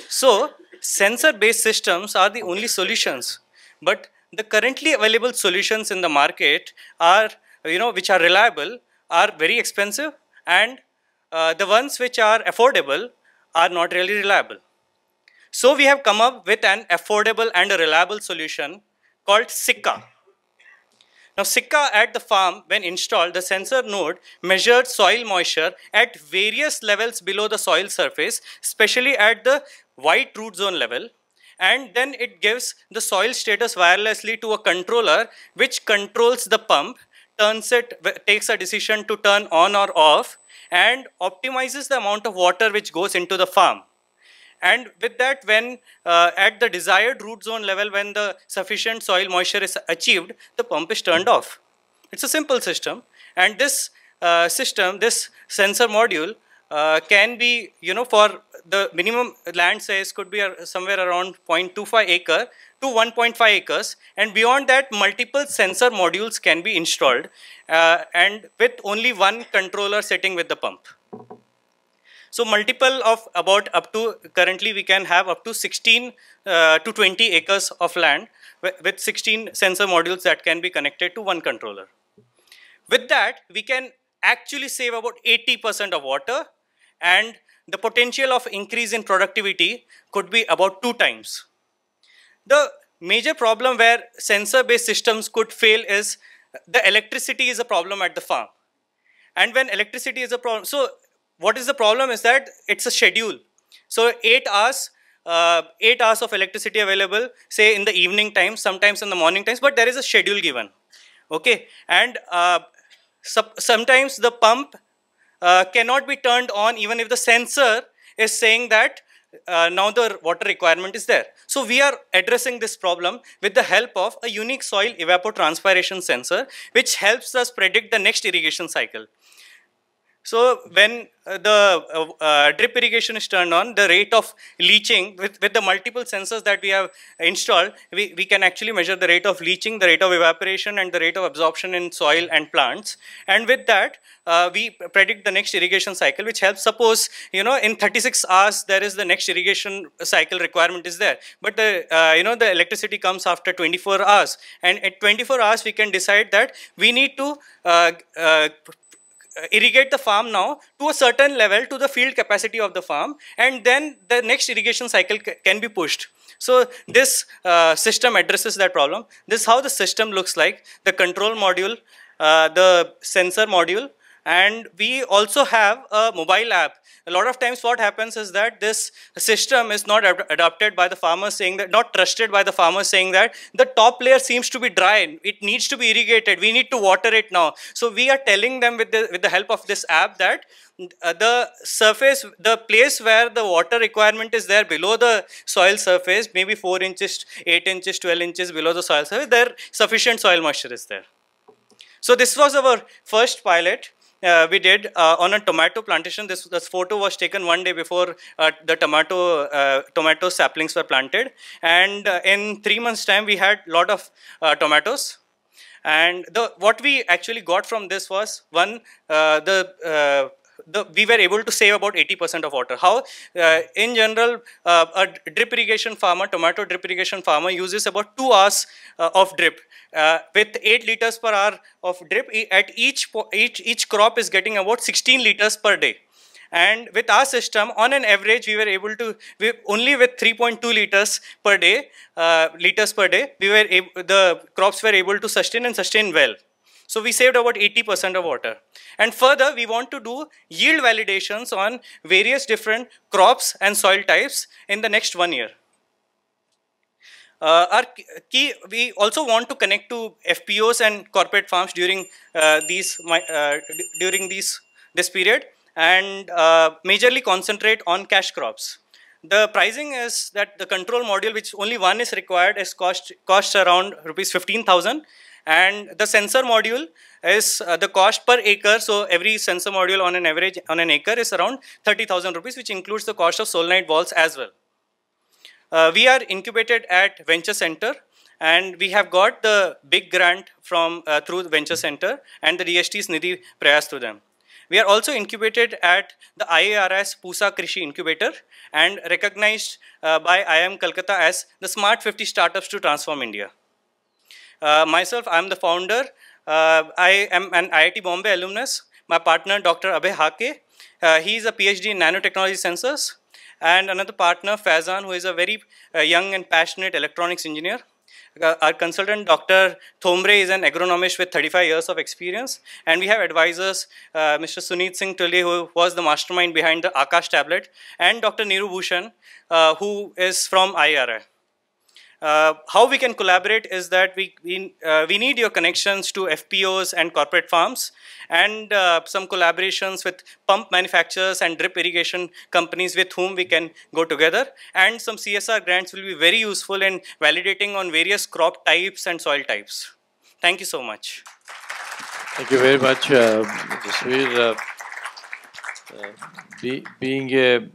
So sensor based systems are the only solutions. But the currently available solutions in the market are you know which are reliable are very expensive and uh, the ones which are affordable are not really reliable so we have come up with an affordable and a reliable solution called Sikka. Now Sikka at the farm when installed the sensor node measured soil moisture at various levels below the soil surface especially at the white root zone level and then it gives the soil status wirelessly to a controller which controls the pump turns it takes a decision to turn on or off and optimizes the amount of water which goes into the farm and with that when uh, at the desired root zone level when the sufficient soil moisture is achieved the pump is turned off It's a simple system. And this uh, system, this sensor module, uh, can be, you know, for the minimum land size could be somewhere around 0.25 acre to 1.5 acres. And beyond that, multiple sensor modules can be installed uh, and with only one controller sitting with the pump. So multiple of about up to currently we can have up to 16 uh, to 20 acres of land with 16 sensor modules that can be connected to one controller. With that, we can actually save about 80% of water and the potential of increase in productivity could be about two times. The major problem where sensor-based systems could fail is the electricity is a problem at the farm. And when electricity is a problem, so what is the problem is that it's a schedule. So 8 hours, uh, 8 hours of electricity available, say in the evening time, sometimes in the morning times, but there is a schedule given. Okay, and uh, sometimes the pump uh, cannot be turned on even if the sensor is saying that uh, now the water requirement is there. So we are addressing this problem with the help of a unique soil evapotranspiration sensor which helps us predict the next irrigation cycle. So when uh, the uh, uh, drip irrigation is turned on, the rate of leaching with, with the multiple sensors that we have installed, we, we can actually measure the rate of leaching, the rate of evaporation and the rate of absorption in soil and plants. And with that, uh, we predict the next irrigation cycle, which helps suppose, you know, in 36 hours, there is the next irrigation cycle requirement is there. But the, uh, you know, the electricity comes after 24 hours. And at 24 hours, we can decide that we need to uh, irrigate the farm now to a certain level to the field capacity of the farm and then the next irrigation cycle can be pushed. So this uh, system addresses that problem. This is how the system looks like, the control module, uh, the sensor module, and we also have a mobile app. A lot of times what happens is that this system is not ad adopted by the farmer saying that, not trusted by the farmer saying that the top layer seems to be dry. It needs to be irrigated. We need to water it now. So we are telling them with the, with the help of this app that uh, the surface, the place where the water requirement is there below the soil surface, maybe 4 inches, 8 inches, 12 inches below the soil surface, there sufficient soil moisture is there. So this was our first pilot uh, we did uh, on a tomato plantation. This, this photo was taken one day before uh, the tomato uh, tomato saplings were planted, and uh, in three months' time, we had a lot of uh, tomatoes. And the what we actually got from this was one the the, we were able to save about 80% of water. How? Uh, in general, uh, a drip irrigation farmer, tomato drip irrigation farmer uses about 2 hours uh, of drip. Uh, with 8 liters per hour of drip, at each, each, each crop is getting about 16 liters per day. And with our system, on an average, we were able to, we, only with 3.2 liters per day, uh, liters per day, we were the crops were able to sustain and sustain well. So we saved about 80% of water. And further, we want to do yield validations on various different crops and soil types in the next one year. Uh, our key, we also want to connect to FPOs and corporate farms during uh, these uh, during these this period and uh, majorly concentrate on cash crops. The pricing is that the control module, which only one is required, is cost costs around rupees 15,000 and the sensor module is uh, the cost per acre. So every sensor module on an average on an acre is around 30,000 rupees, which includes the cost of solenoid valves as well. Uh, we are incubated at Venture Center and we have got the big grant from uh, through Venture Center and the DST's Nidhi Prayas to them. We are also incubated at the IARI Pusa Krishi Incubator and recognized uh, by IIM Calcutta as the Smart 50 Startups to Transform India. Uh, myself, I'm the founder. Uh, I am an IIT Bombay alumnus. My partner, Dr. Abhay Hake, uh, he is a PhD in nanotechnology sensors. And another partner, Fazan, who is a very young and passionate electronics engineer. Uh, our consultant, Dr. Thombre, is an agronomist with 35 years of experience. And we have advisors, uh, Mr. Suneet Singh Tuli, who was the mastermind behind the Aakash tablet, and Dr. Niru Bhushan, uh, who is from IRI. Uh, how we can collaborate is that we, we, uh, we need your connections to FPOs and corporate farms and uh, some collaborations with pump manufacturers and drip irrigation companies with whom we can go together. And some CSR grants will be very useful in validating on various crop types and soil types. Thank you so much. Thank you very much, uh, Jasveer. Uh, uh, be, being a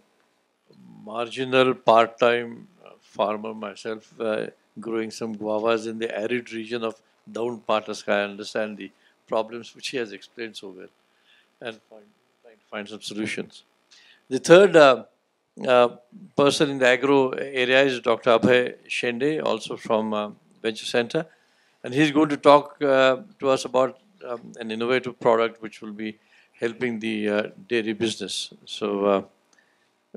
marginal part-time farmer myself, uh, growing some guavas in the arid region of down Pataska, I understand the problems which he has explained so well and find, trying to find some solutions. The third uh, uh, person in the agro area is Dr. Abhay Shende, also from uh, Venture Center. And he's going to talk uh, to us about um, an innovative product which will be helping the uh, dairy business. So,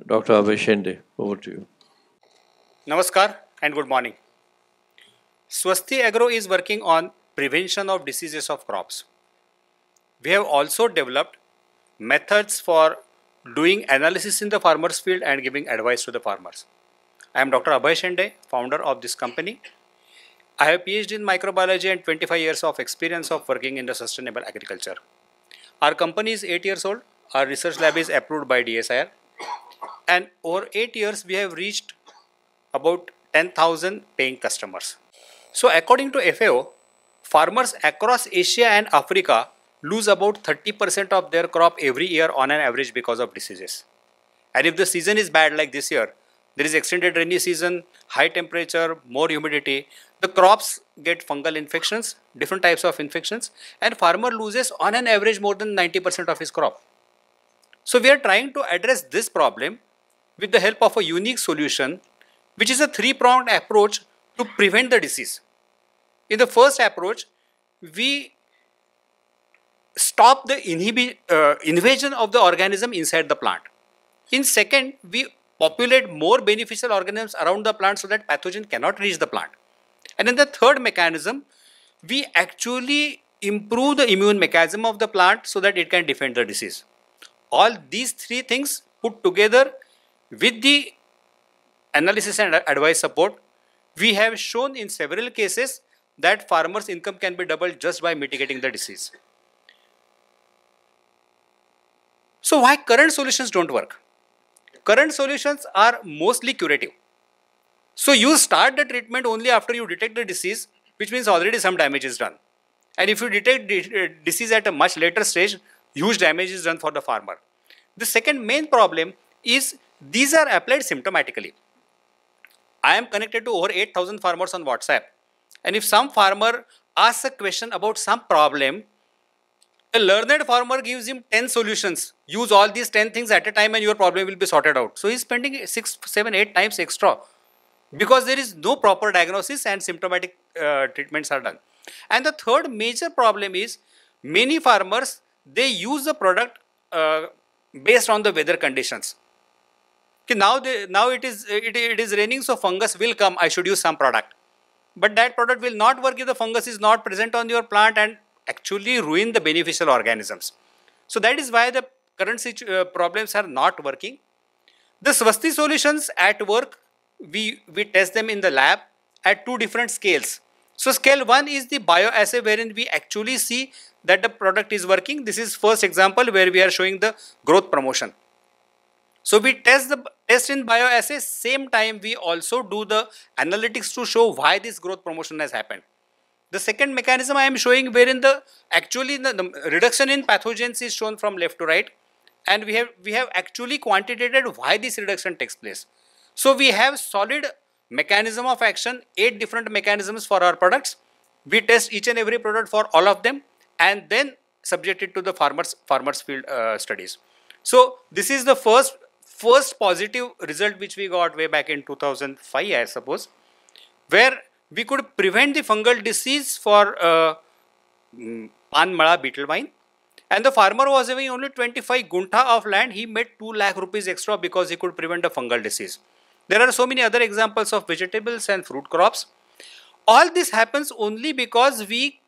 Dr. Abhay Shende, over to you. Namaskar and good morning. Swasti Agro is working on prevention of diseases of crops. We have also developed methods for doing analysis in the farmer's field and giving advice to the farmers. I am Dr. Abhay Shende, founder of this company. I have PhD in microbiology and 25 years of experience of working in the sustainable agriculture. Our company is 8 years old. Our research lab is approved by DSIR. And over 8 years, we have reached about 10,000 paying customers. So, according to FAO, farmers across Asia and Africa lose about 30% of their crop every year on an average because of diseases. And if the season is bad like this year, there is extended rainy season, high temperature, more humidity, the crops get fungal infections, different types of infections, and farmer loses on an average more than 90% of his crop. So we are trying to address this problem with the help of a unique solution, which is a three-pronged approach to prevent the disease. In the first approach, we stop the uh, invasion of the organism inside the plant. In second, we populate more beneficial organisms around the plant so that pathogen cannot reach the plant. And in the third mechanism, we actually improve the immune mechanism of the plant so that it can defend the disease. All these three things put together with the analysis and advice support, we have shown in several cases that farmers' income can be doubled just by mitigating the disease. So why current solutions don't work? Current solutions are mostly curative. So you start the treatment only after you detect the disease, which means already some damage is done. And if you detect uh, disease at a much later stage, huge damage is done for the farmer. The second main problem is these are applied symptomatically. I am connected to over 8000 farmers on WhatsApp. And if some farmer asks a question about some problem, a learned farmer gives him 10 solutions. Use all these 10 things at a time and your problem will be sorted out. So he's spending 6, 7, 8 times extra because there is no proper diagnosis and symptomatic uh, treatments are done. And the third major problem is many farmers, they use the product uh, based on the weather conditions. Now, they, now it, is, it, it is raining so fungus will come, I should use some product. But that product will not work if the fungus is not present on your plant and actually ruin the beneficial organisms. So that is why the current uh, problems are not working. The Swasti solutions at work, we, we test them in the lab at two different scales. So scale 1 is the bioassay wherein we actually see that the product is working. This is first example where we are showing the growth promotion. So we test the test in bioassay, same time we also do the analytics to show why this growth promotion has happened. The second mechanism I am showing wherein the actually the, the, reduction in pathogens is shown from left to right and we have we have actually quantitated why this reduction takes place. So we have solid mechanism of action, eight different mechanisms for our products. We test each and every product for all of them and then subject it to the farmers farmers field uh, studies. So this is the first first positive result which we got way back in 2005 I suppose where we could prevent the fungal disease for uh, mm, mala beetle vine and the farmer was having only 25 gunta of land. He made 2 lakh rupees extra because he could prevent the fungal disease. There are so many other examples of vegetables and fruit crops. All this happens only because we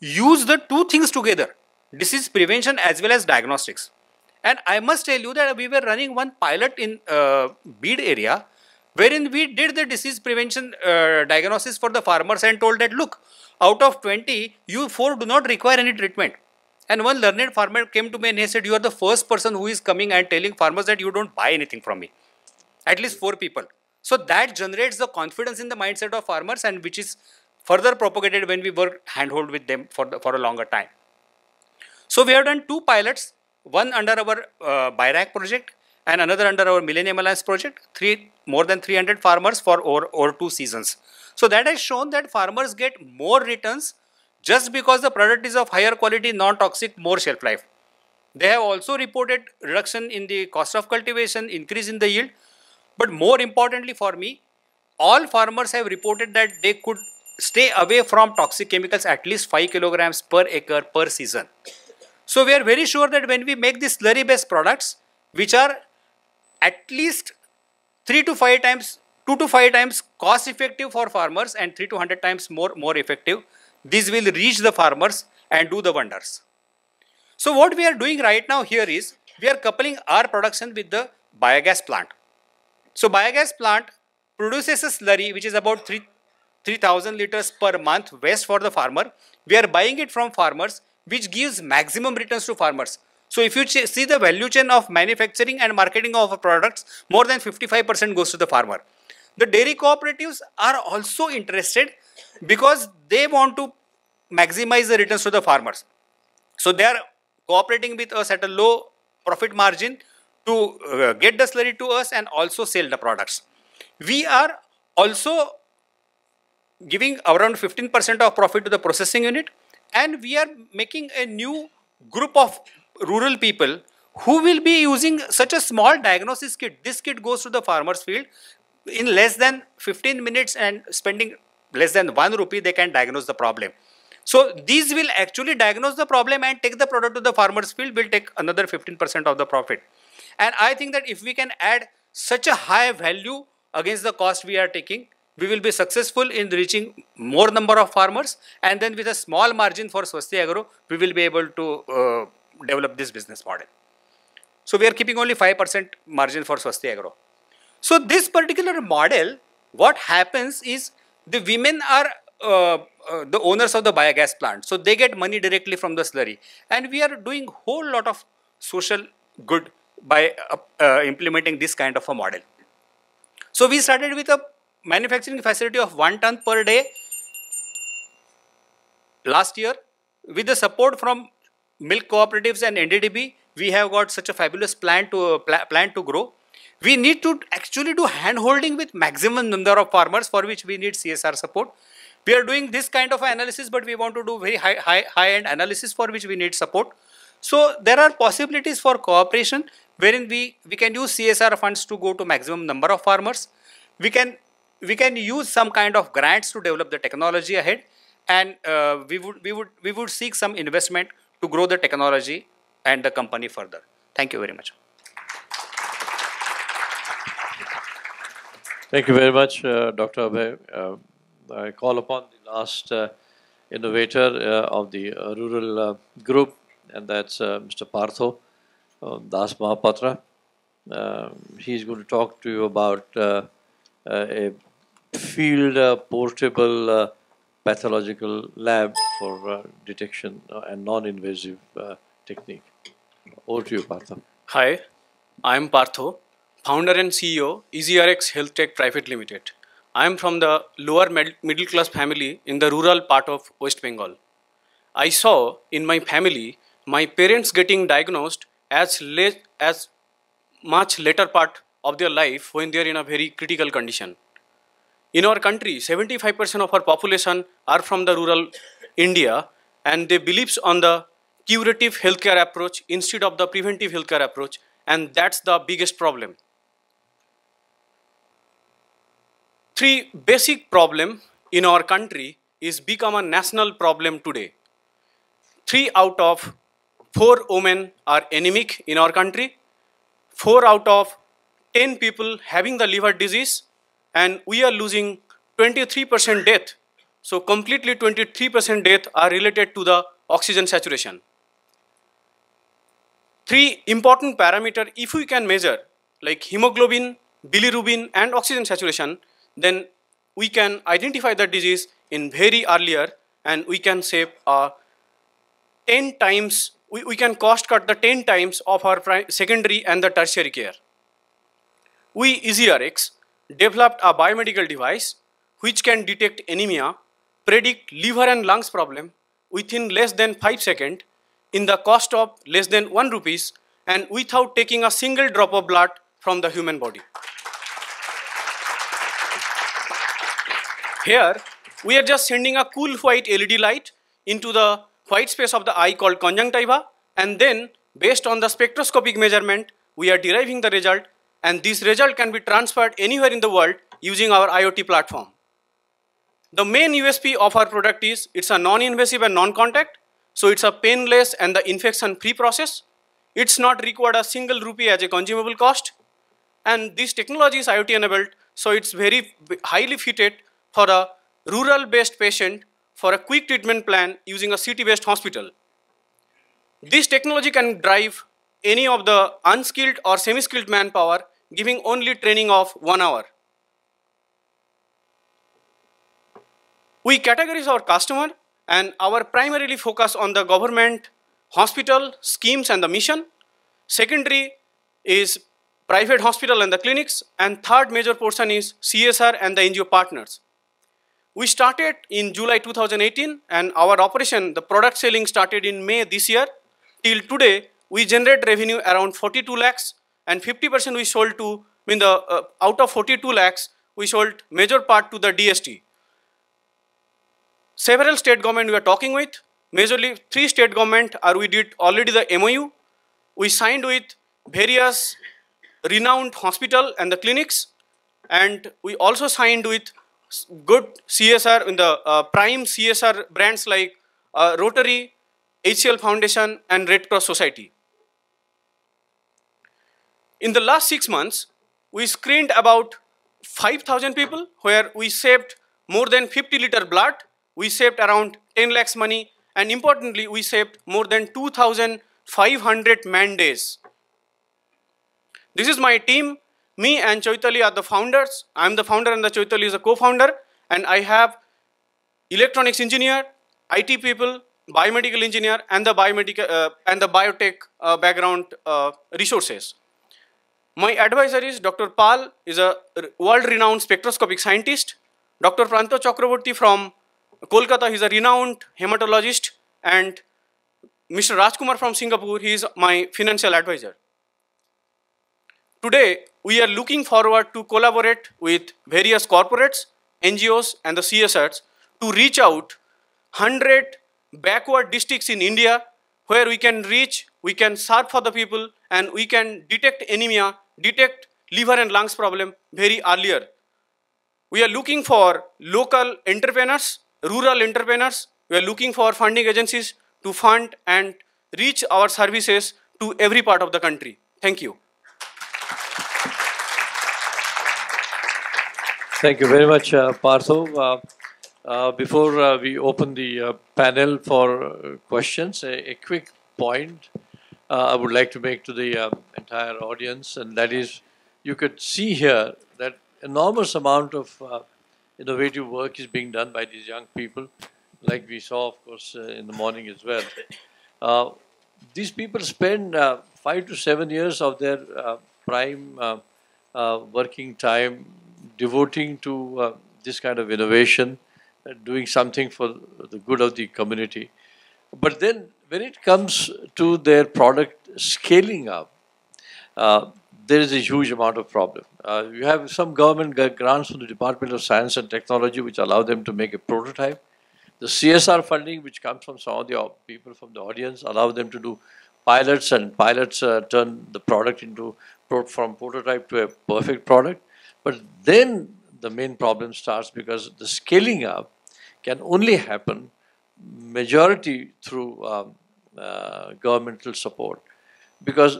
use the two things together disease prevention as well as diagnostics and i must tell you that we were running one pilot in uh, Beed area wherein we did the disease prevention uh, diagnosis for the farmers and told that look out of 20 you four do not require any treatment. And one learned farmer came to me and he said you are the first person who is coming and telling farmers that you don't buy anything from me at least four people. So that generates the confidence in the mindset of farmers and which is further propagated when we work handhold with them for the, for a longer time. So we have done two pilots, one under our uh, BIRAC project and another under our Millennium Alliance project, three more than 300 farmers for over, over two seasons. So that has shown that farmers get more returns just because the product is of higher quality, non-toxic, more shelf life. They have also reported reduction in the cost of cultivation, increase in the yield. But more importantly for me, all farmers have reported that they could stay away from toxic chemicals at least 5 kilograms per acre per season. So we are very sure that when we make these slurry based products, which are at least 3 to 5 times, 2 to 5 times cost effective for farmers and 3 to 100 times more, more effective, these will reach the farmers and do the wonders. So what we are doing right now here is, we are coupling our production with the biogas plant. So biogas plant produces a slurry which is about 3 3000 liters per month waste for the farmer. We are buying it from farmers which gives maximum returns to farmers. So if you see the value chain of manufacturing and marketing of products, more than 55% goes to the farmer. The dairy cooperatives are also interested because they want to maximize the returns to the farmers. So they are cooperating with us at a low profit margin to uh, get the slurry to us and also sell the products. We are also giving around 15% of profit to the processing unit and we are making a new group of rural people who will be using such a small diagnosis kit. This kit goes to the farmer's field in less than 15 minutes and spending less than 1 rupee they can diagnose the problem. So these will actually diagnose the problem and take the product to the farmer's field will take another 15% of the profit. And I think that if we can add such a high value against the cost we are taking, we will be successful in reaching more number of farmers and then with a small margin for Swasti Agro, we will be able to uh, develop this business model. So we are keeping only 5% margin for Swasti Agro. So this particular model, what happens is the women are uh, uh, the owners of the biogas plant. So they get money directly from the slurry. And we are doing whole lot of social good by uh, uh implementing this kind of a model. So we started with a manufacturing facility of 1 ton per day last year. With the support from milk cooperatives and NDDB, we have got such a fabulous plan to uh, pl plan to grow. We need to actually do hand holding with maximum number of farmers for which we need CSR support. We are doing this kind of analysis, but we want to do very high, high, high end analysis for which we need support. So there are possibilities for cooperation wherein we, we can use CSR funds to go to maximum number of farmers. We can we can use some kind of grants to develop the technology ahead and uh, we would we would we would seek some investment to grow the technology and the company further. Thank you very much. Thank you very much uh, dr abhay. Uh, i call upon the last uh, innovator uh, of the uh, rural group and that's mr partho das mahapatra. He's going to talk to you about a field uh, portable uh, pathological lab for uh, detection and non-invasive technique. Over to you, Partho. Hi, I am Partho, founder and CEO EzeRx Health Tech Private Limited. I am from the lower middle class family in the rural part of West Bengal. I saw in my family my parents getting diagnosed as late as much later part of their life when they are in a very critical condition. In our country, 75% of our population are from the rural India and they believes on the curative healthcare approach instead of the preventive healthcare approach and that's the biggest problem. Three basic problem in our country is become a national problem today. Three out of four women are anemic in our country. Four out of 10 people having the liver disease and we are losing 23% death. So completely 23% death are related to the oxygen saturation. Three important parameter, if we can measure, like hemoglobin, bilirubin, and oxygen saturation, then we can identify the disease in very earlier and we can save uh, 10 times, we, we can cost cut the 10 times of our secondary and the tertiary care. We, EzeRx, developed a biomedical device which can detect anemia, predict liver and lungs problem within less than 5 seconds in the cost of less than 1 rupees and without taking a single drop of blood from the human body. Here, we are just sending a cool white LED light into the white space of the eye called conjunctiva and then based on the spectroscopic measurement, we are deriving the result and this result can be transferred anywhere in the world using our IoT platform. The main USP of our product is it's a non-invasive and non-contact, so it's a painless and the infection-free process. It's not required a single rupee as a consumable cost. And this technology is IoT enabled, so it's very highly fitted for a rural-based patient for a quick treatment plan using a city-based hospital. This technology can drive any of the unskilled or semi-skilled manpower, giving only training of one hour. We categorize our customer and our primarily focus on the government, hospital, schemes and the mission. Secondary is private hospital and the clinics. And third major portion is CSR and the NGO partners. We started in July 2018 and our operation, the product selling started in May this year. Till today, we generate revenue around 42 lakhs and 50% we sold to, I mean the, uh, out of 42 lakhs, we sold major part to the DST. Several state government we are talking with, majorly three state government are we did already the MOU. We signed with various renowned hospital and the clinics and we also signed with good CSR in the uh, prime CSR brands like uh, Rotary, HCL Foundation and Red Cross Society. In the last six months, we screened about 5,000 people where we saved more than 50 liter blood, we saved around 10 lakhs money, and importantly, we saved more than 2,500 man days. This is my team. Me and Chaitali are the founders. I'm the founder and the Chaitali is a co-founder. And I have electronics engineer, IT people, biomedical engineer, and the biomedical uh, and the biotech uh, background uh, resources. My advisor is Dr. Pal, is a world-renowned spectroscopic scientist. Dr. Pranto Chakraborty from Kolkata, he's a renowned hematologist. And Mr. Rajkumar from Singapore, he is my financial advisor. Today, we are looking forward to collaborate with various corporates, NGOs, and the CSRs to reach out 100 backward districts in India where we can reach, we can serve for the people, and we can detect anemia, detect liver and lungs problem very earlier. We are looking for local entrepreneurs, rural entrepreneurs. We are looking for funding agencies to fund and reach our services to every part of the country. Thank you. Thank you very much, uh, Partho. Uh, uh, before uh, we open the uh, panel for uh, questions, a, a, quick point I would like to make to the entire audience, and that is you could see here that enormous amount of innovative work is being done by these young people, like we saw, of course, in the morning as well. these people spend five to seven years of their prime working time devoting to uh, this kind of innovation, uh, doing something for the good of the community. But then when it comes to their product scaling up, uh, there is a huge amount of problem. Uh, you have some government grants from the Department of Science and Technology which allow them to make a prototype. The CSR funding which comes from some of the people from the audience allow them to do pilots and pilots uh, turn the product into from prototype to a perfect product. But then the main problem starts because the scaling up can only happen majority through um, uh, governmental support because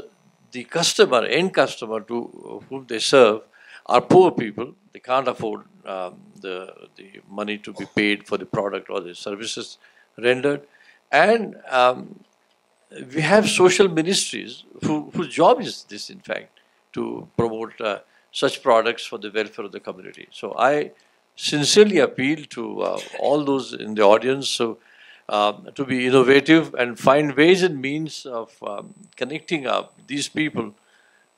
the customer, end customer to whom they serve are poor people. They can't afford um, the, the money to be paid for the product or the services rendered. And um, we have social ministries who, whose job is this, in fact, to promote uh, such products for the welfare of the community. So I sincerely appeal to uh, all those in the audience so, uh, to be innovative and find ways and means of um, connecting up these people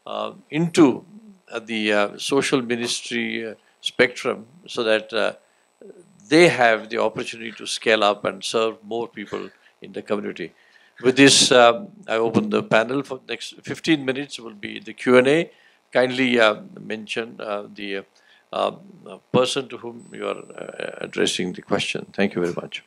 uh, into uh, the uh, social ministry uh, spectrum so that they have the opportunity to scale up and serve more people in the community. With this, um, I open the panel for next 15 minutes will be the Q&A. Kindly uh, mention uh, the uh, person to whom you are addressing the question. Thank you very much.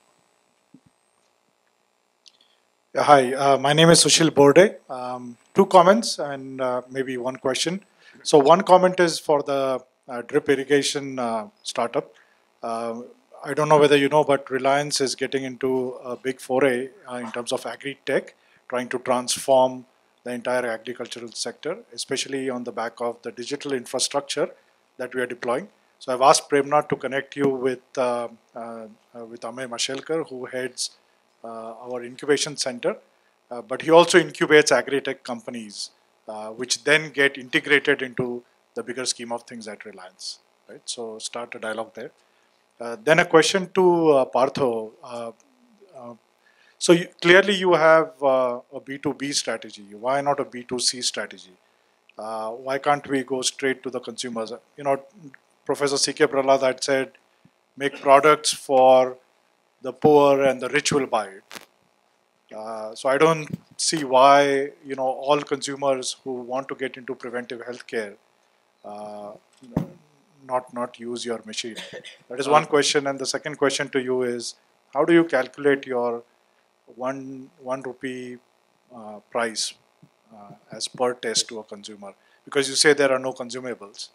Hi, uh, my name is Sushil Borde. Um, two comments and uh, maybe one question. So one comment is for the uh, drip irrigation startup. I don't know whether you know, but Reliance is getting into a big foray in terms of agri-tech, trying to transform the entire agricultural sector, especially on the back of the digital infrastructure that we are deploying. So I've asked Premnath to connect you with uh, uh, uh, with Amey Mashelkar, who heads uh, our incubation center, uh, but he also incubates agri-tech companies, uh, which then get integrated into the bigger scheme of things at Reliance. Right. So start a dialogue there. Then a question to Partho. Uh, uh, so you, clearly you have uh, a B2B strategy. Why not a B2C strategy? Uh, why can't we go straight to the consumers? You know, Professor C.K. Prahalad had said, make products for the poor and the rich will buy it. Uh, so I don't see why you know all consumers who want to get into preventive healthcare uh, not not use your machine. That is one question, and the second question to you is, how do you calculate your one one rupee uh, price uh, as per test to a consumer? Because you say there are no consumables,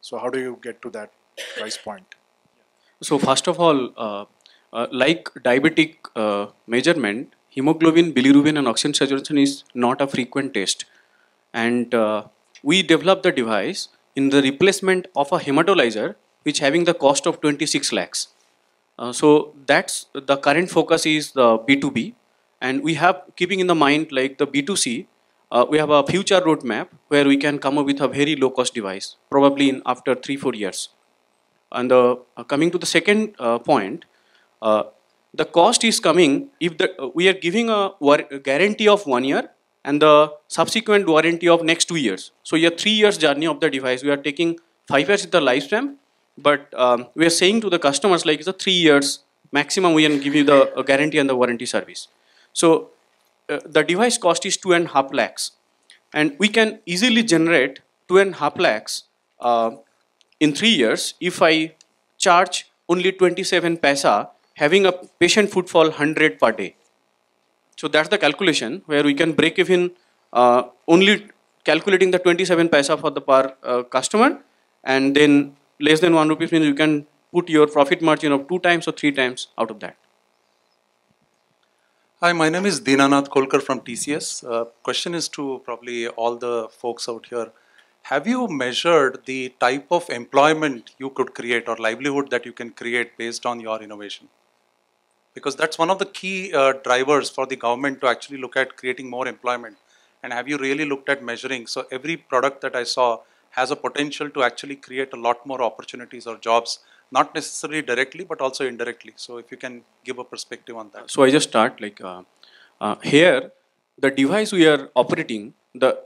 so how do you get to that price point? So first of all, uh, uh, like diabetic uh, measurement, hemoglobin, bilirubin, and oxygen saturation is not a frequent test, and uh, we developed the device in the replacement of a hematolyzer, which having the cost of 26 lakhs. Uh, so that's the current focus is the B2B, and we have keeping in the mind like the B2C. Uh, we have a future roadmap where we can come up with a very low cost device, probably in after three four years. And uh, coming to the second uh, point, uh, the cost is coming if the, uh, we are giving a, a guarantee of one year and the subsequent warranty of next two years. So your three years journey of the device, we are taking five years is the lifespan, but um, we are saying to the customers like it's a three years maximum we can give you the uh, guarantee and the warranty service. So uh, the device cost is two and a half lakhs, and we can easily generate two and a half lakhs uh, in three years if I charge only 27 paisa having a patient footfall 100 per day. So that's the calculation where we can break even uh, only calculating the 27 paisa for the per uh, customer and then less than 1 rupees means you can put your profit margin of two times or three times out of that. Hi, my name is Dinanath Kholkar from TCS. Uh, question is to probably all the folks out here. Have you measured the type of employment you could create or livelihood that you can create based on your innovation? Because that's one of the key uh, drivers for the government to actually look at creating more employment. And have you really looked at measuring? So every product that I saw has a potential to actually create a lot more opportunities or jobs, not necessarily directly, but also indirectly. So if you can give a perspective on that. So I just start like uh, uh, here, the device we are operating, the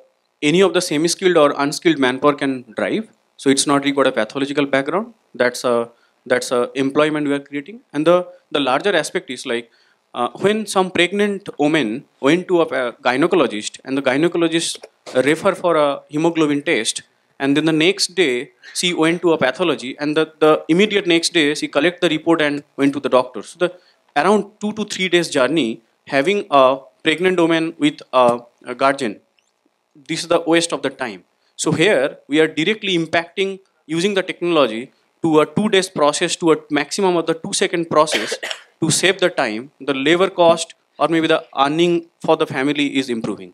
any of the semi-skilled or unskilled manpower can drive. So it's not really got a pathological background. That's a that's a employment we are creating. And the the larger aspect is like uh, when some pregnant woman went to a, a gynecologist and the gynecologist refer for a hemoglobin test and then the next day she went to a pathology. And the, the immediate next day she collect the report and went to the doctor. So the around two to three days journey having a pregnant woman with a, a guardian. This is the waste of the time. So here we are directly impacting using the technology to a two days process to a maximum of the two second process to save the time. The labor cost or maybe the earning for the family is improving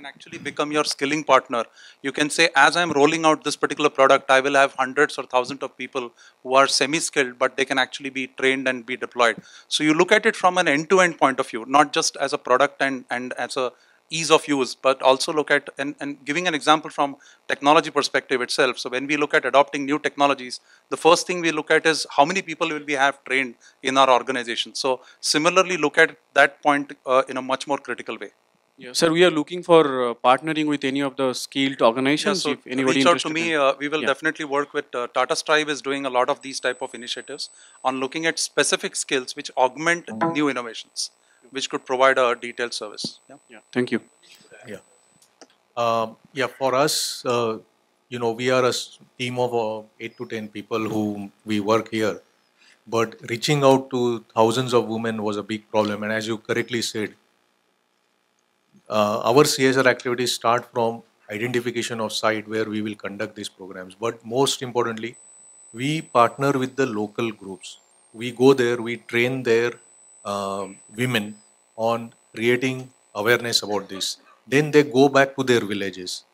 can actually become your skilling partner. You can say, as I'm rolling out this particular product, I will have hundreds or thousands of people who are semi-skilled, but they can actually be trained and be deployed. So you look at it from an end-to-end point of view, not just as a product and, and as a ease of use, but also look at, and, and giving an example from technology perspective itself. So when we look at adopting new technologies, the first thing we look at is how many people will we have trained in our organization. So similarly, look at that point uh, in a much more critical way. Yeah, sir, we are looking for uh, partnering with any of the skilled Yeah, organizations. so if anybody reach out to me. Uh, we will Yeah. definitely work with uh, Tata Strive is doing a lot of these type of initiatives on looking at specific skills which augment new innovations, which could provide a detailed service. Yeah. Yeah. Thank you. Yeah. Um, yeah, for us, uh, you know, we are a team of uh, eight to ten people who we work here. But reaching out to thousands of women was a big problem. And as you correctly said, uh, our CSR activities start from identification of site where we will conduct these programs. But most importantly, we partner with the local groups. We go there, we train their um women on creating awareness about this. Then they go back to their villages,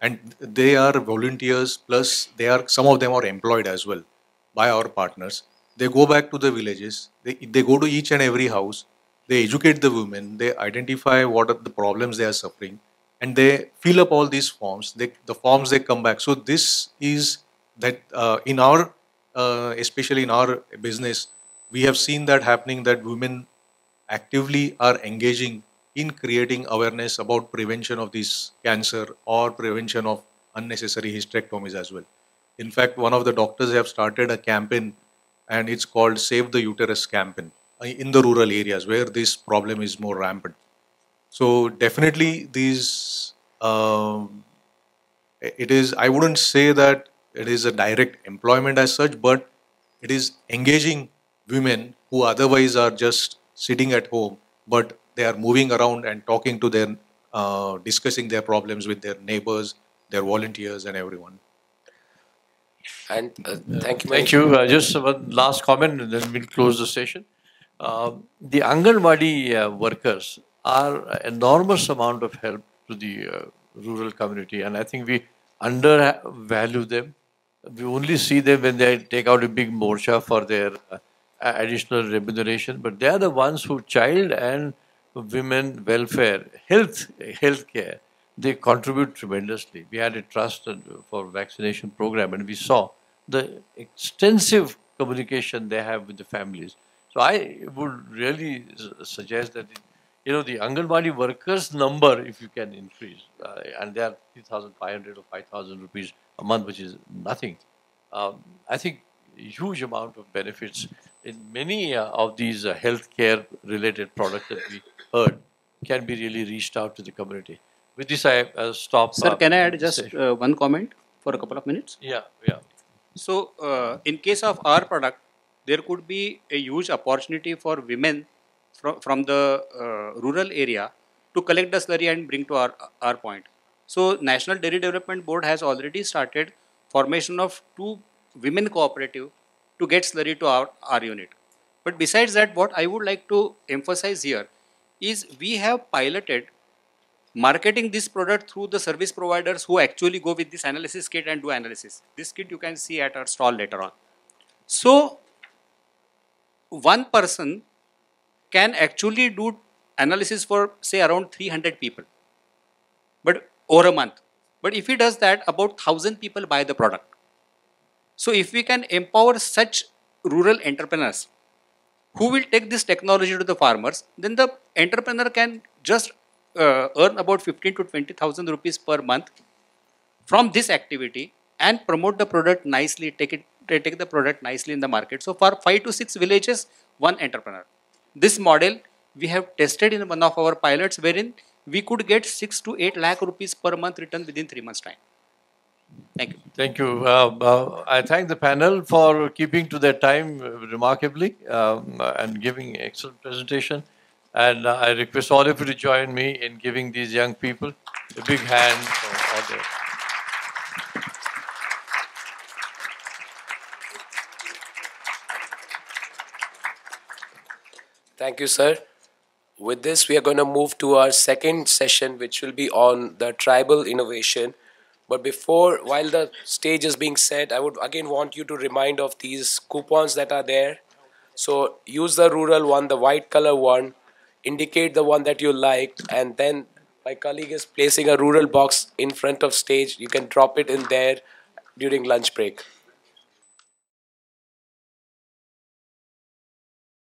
and they are volunteers. Plus, they are some of them are employed as well by our partners. They go back to the villages. They they go to each and every house. They educate the women. They identify what are the problems they are suffering, and they fill up all these forms. They, the forms they come back. So this is that uh, in our, uh, especially in our business, we have seen that happening. That women actively are engaging in creating awareness about prevention of this cancer or prevention of unnecessary hysterectomies as well. In fact, one of the doctors have started a campaign and it's called Save the Uterus campaign in the rural areas where this problem is more rampant. So definitely these, um, it is, I wouldn't say that it is a direct employment as such, but it is engaging women who otherwise are just sitting at home, but they are moving around and talking to their, uh, discussing their problems with their neighbors, their volunteers and everyone. And uh, thank you. Thank you. Uh, just one last comment and then we'll close the session. Um, the Anganwadi uh, workers are enormous amount of help to the uh, rural community and I think we undervalue them. We only see them when they take out a big morcha for their uh, additional remuneration, but they are the ones who child and women welfare, health, health care, they contribute tremendously. We had a trust for vaccination program and we saw the extensive communication they have with the families. So I would really suggest that, you know, the Anganwadi workers number, if you can increase, uh, and they are 3,500 or 5,000 rupees a month, which is nothing. Um, I think a huge amount of benefits in many uh, of these uh, healthcare related products that we heard can be really reached out to the community. With this, I uh, stop. Sir, can I add just uh, one comment for a couple of minutes? Yeah, yeah. So, uh, in case of our product, there could be a huge opportunity for women from, from the uh, rural area to collect the slurry and bring to our, our point. So, National Dairy Development Board has already started formation of two women cooperative to get slurry to our, our unit. But besides that, what I would like to emphasize here is we have piloted marketing this product through the service providers who actually go with this analysis kit and do analysis. This kit you can see at our stall later on. So, one person can actually do analysis for say around 300 people, but over a month. But if he does that, about 1000 people buy the product. So, if we can empower such rural entrepreneurs who will take this technology to the farmers, then the entrepreneur can just uh, earn about 15 to 20,000 rupees per month from this activity and promote the product nicely, take it, take the product nicely in the market. So for five to six villages, one entrepreneur. This model we have tested in one of our pilots wherein we could get six to eight lakh rupees per month return within three months time. Thank you. Thank you. Uh, uh, I thank the panel for keeping to their time uh, remarkably um, and giving excellent presentation. And uh, I request all of you to join me in giving these young people a big hand for all their. Thank you, sir. With this, we are going to move to our second session, which will be on the tribal innovation. But before, while the stage is being set, I would again want you to remind of these coupons that are there. So use the rural one, the white color one, indicate the one that you like, and then my colleague is placing a rural box in front of stage. You can drop it in there during lunch break.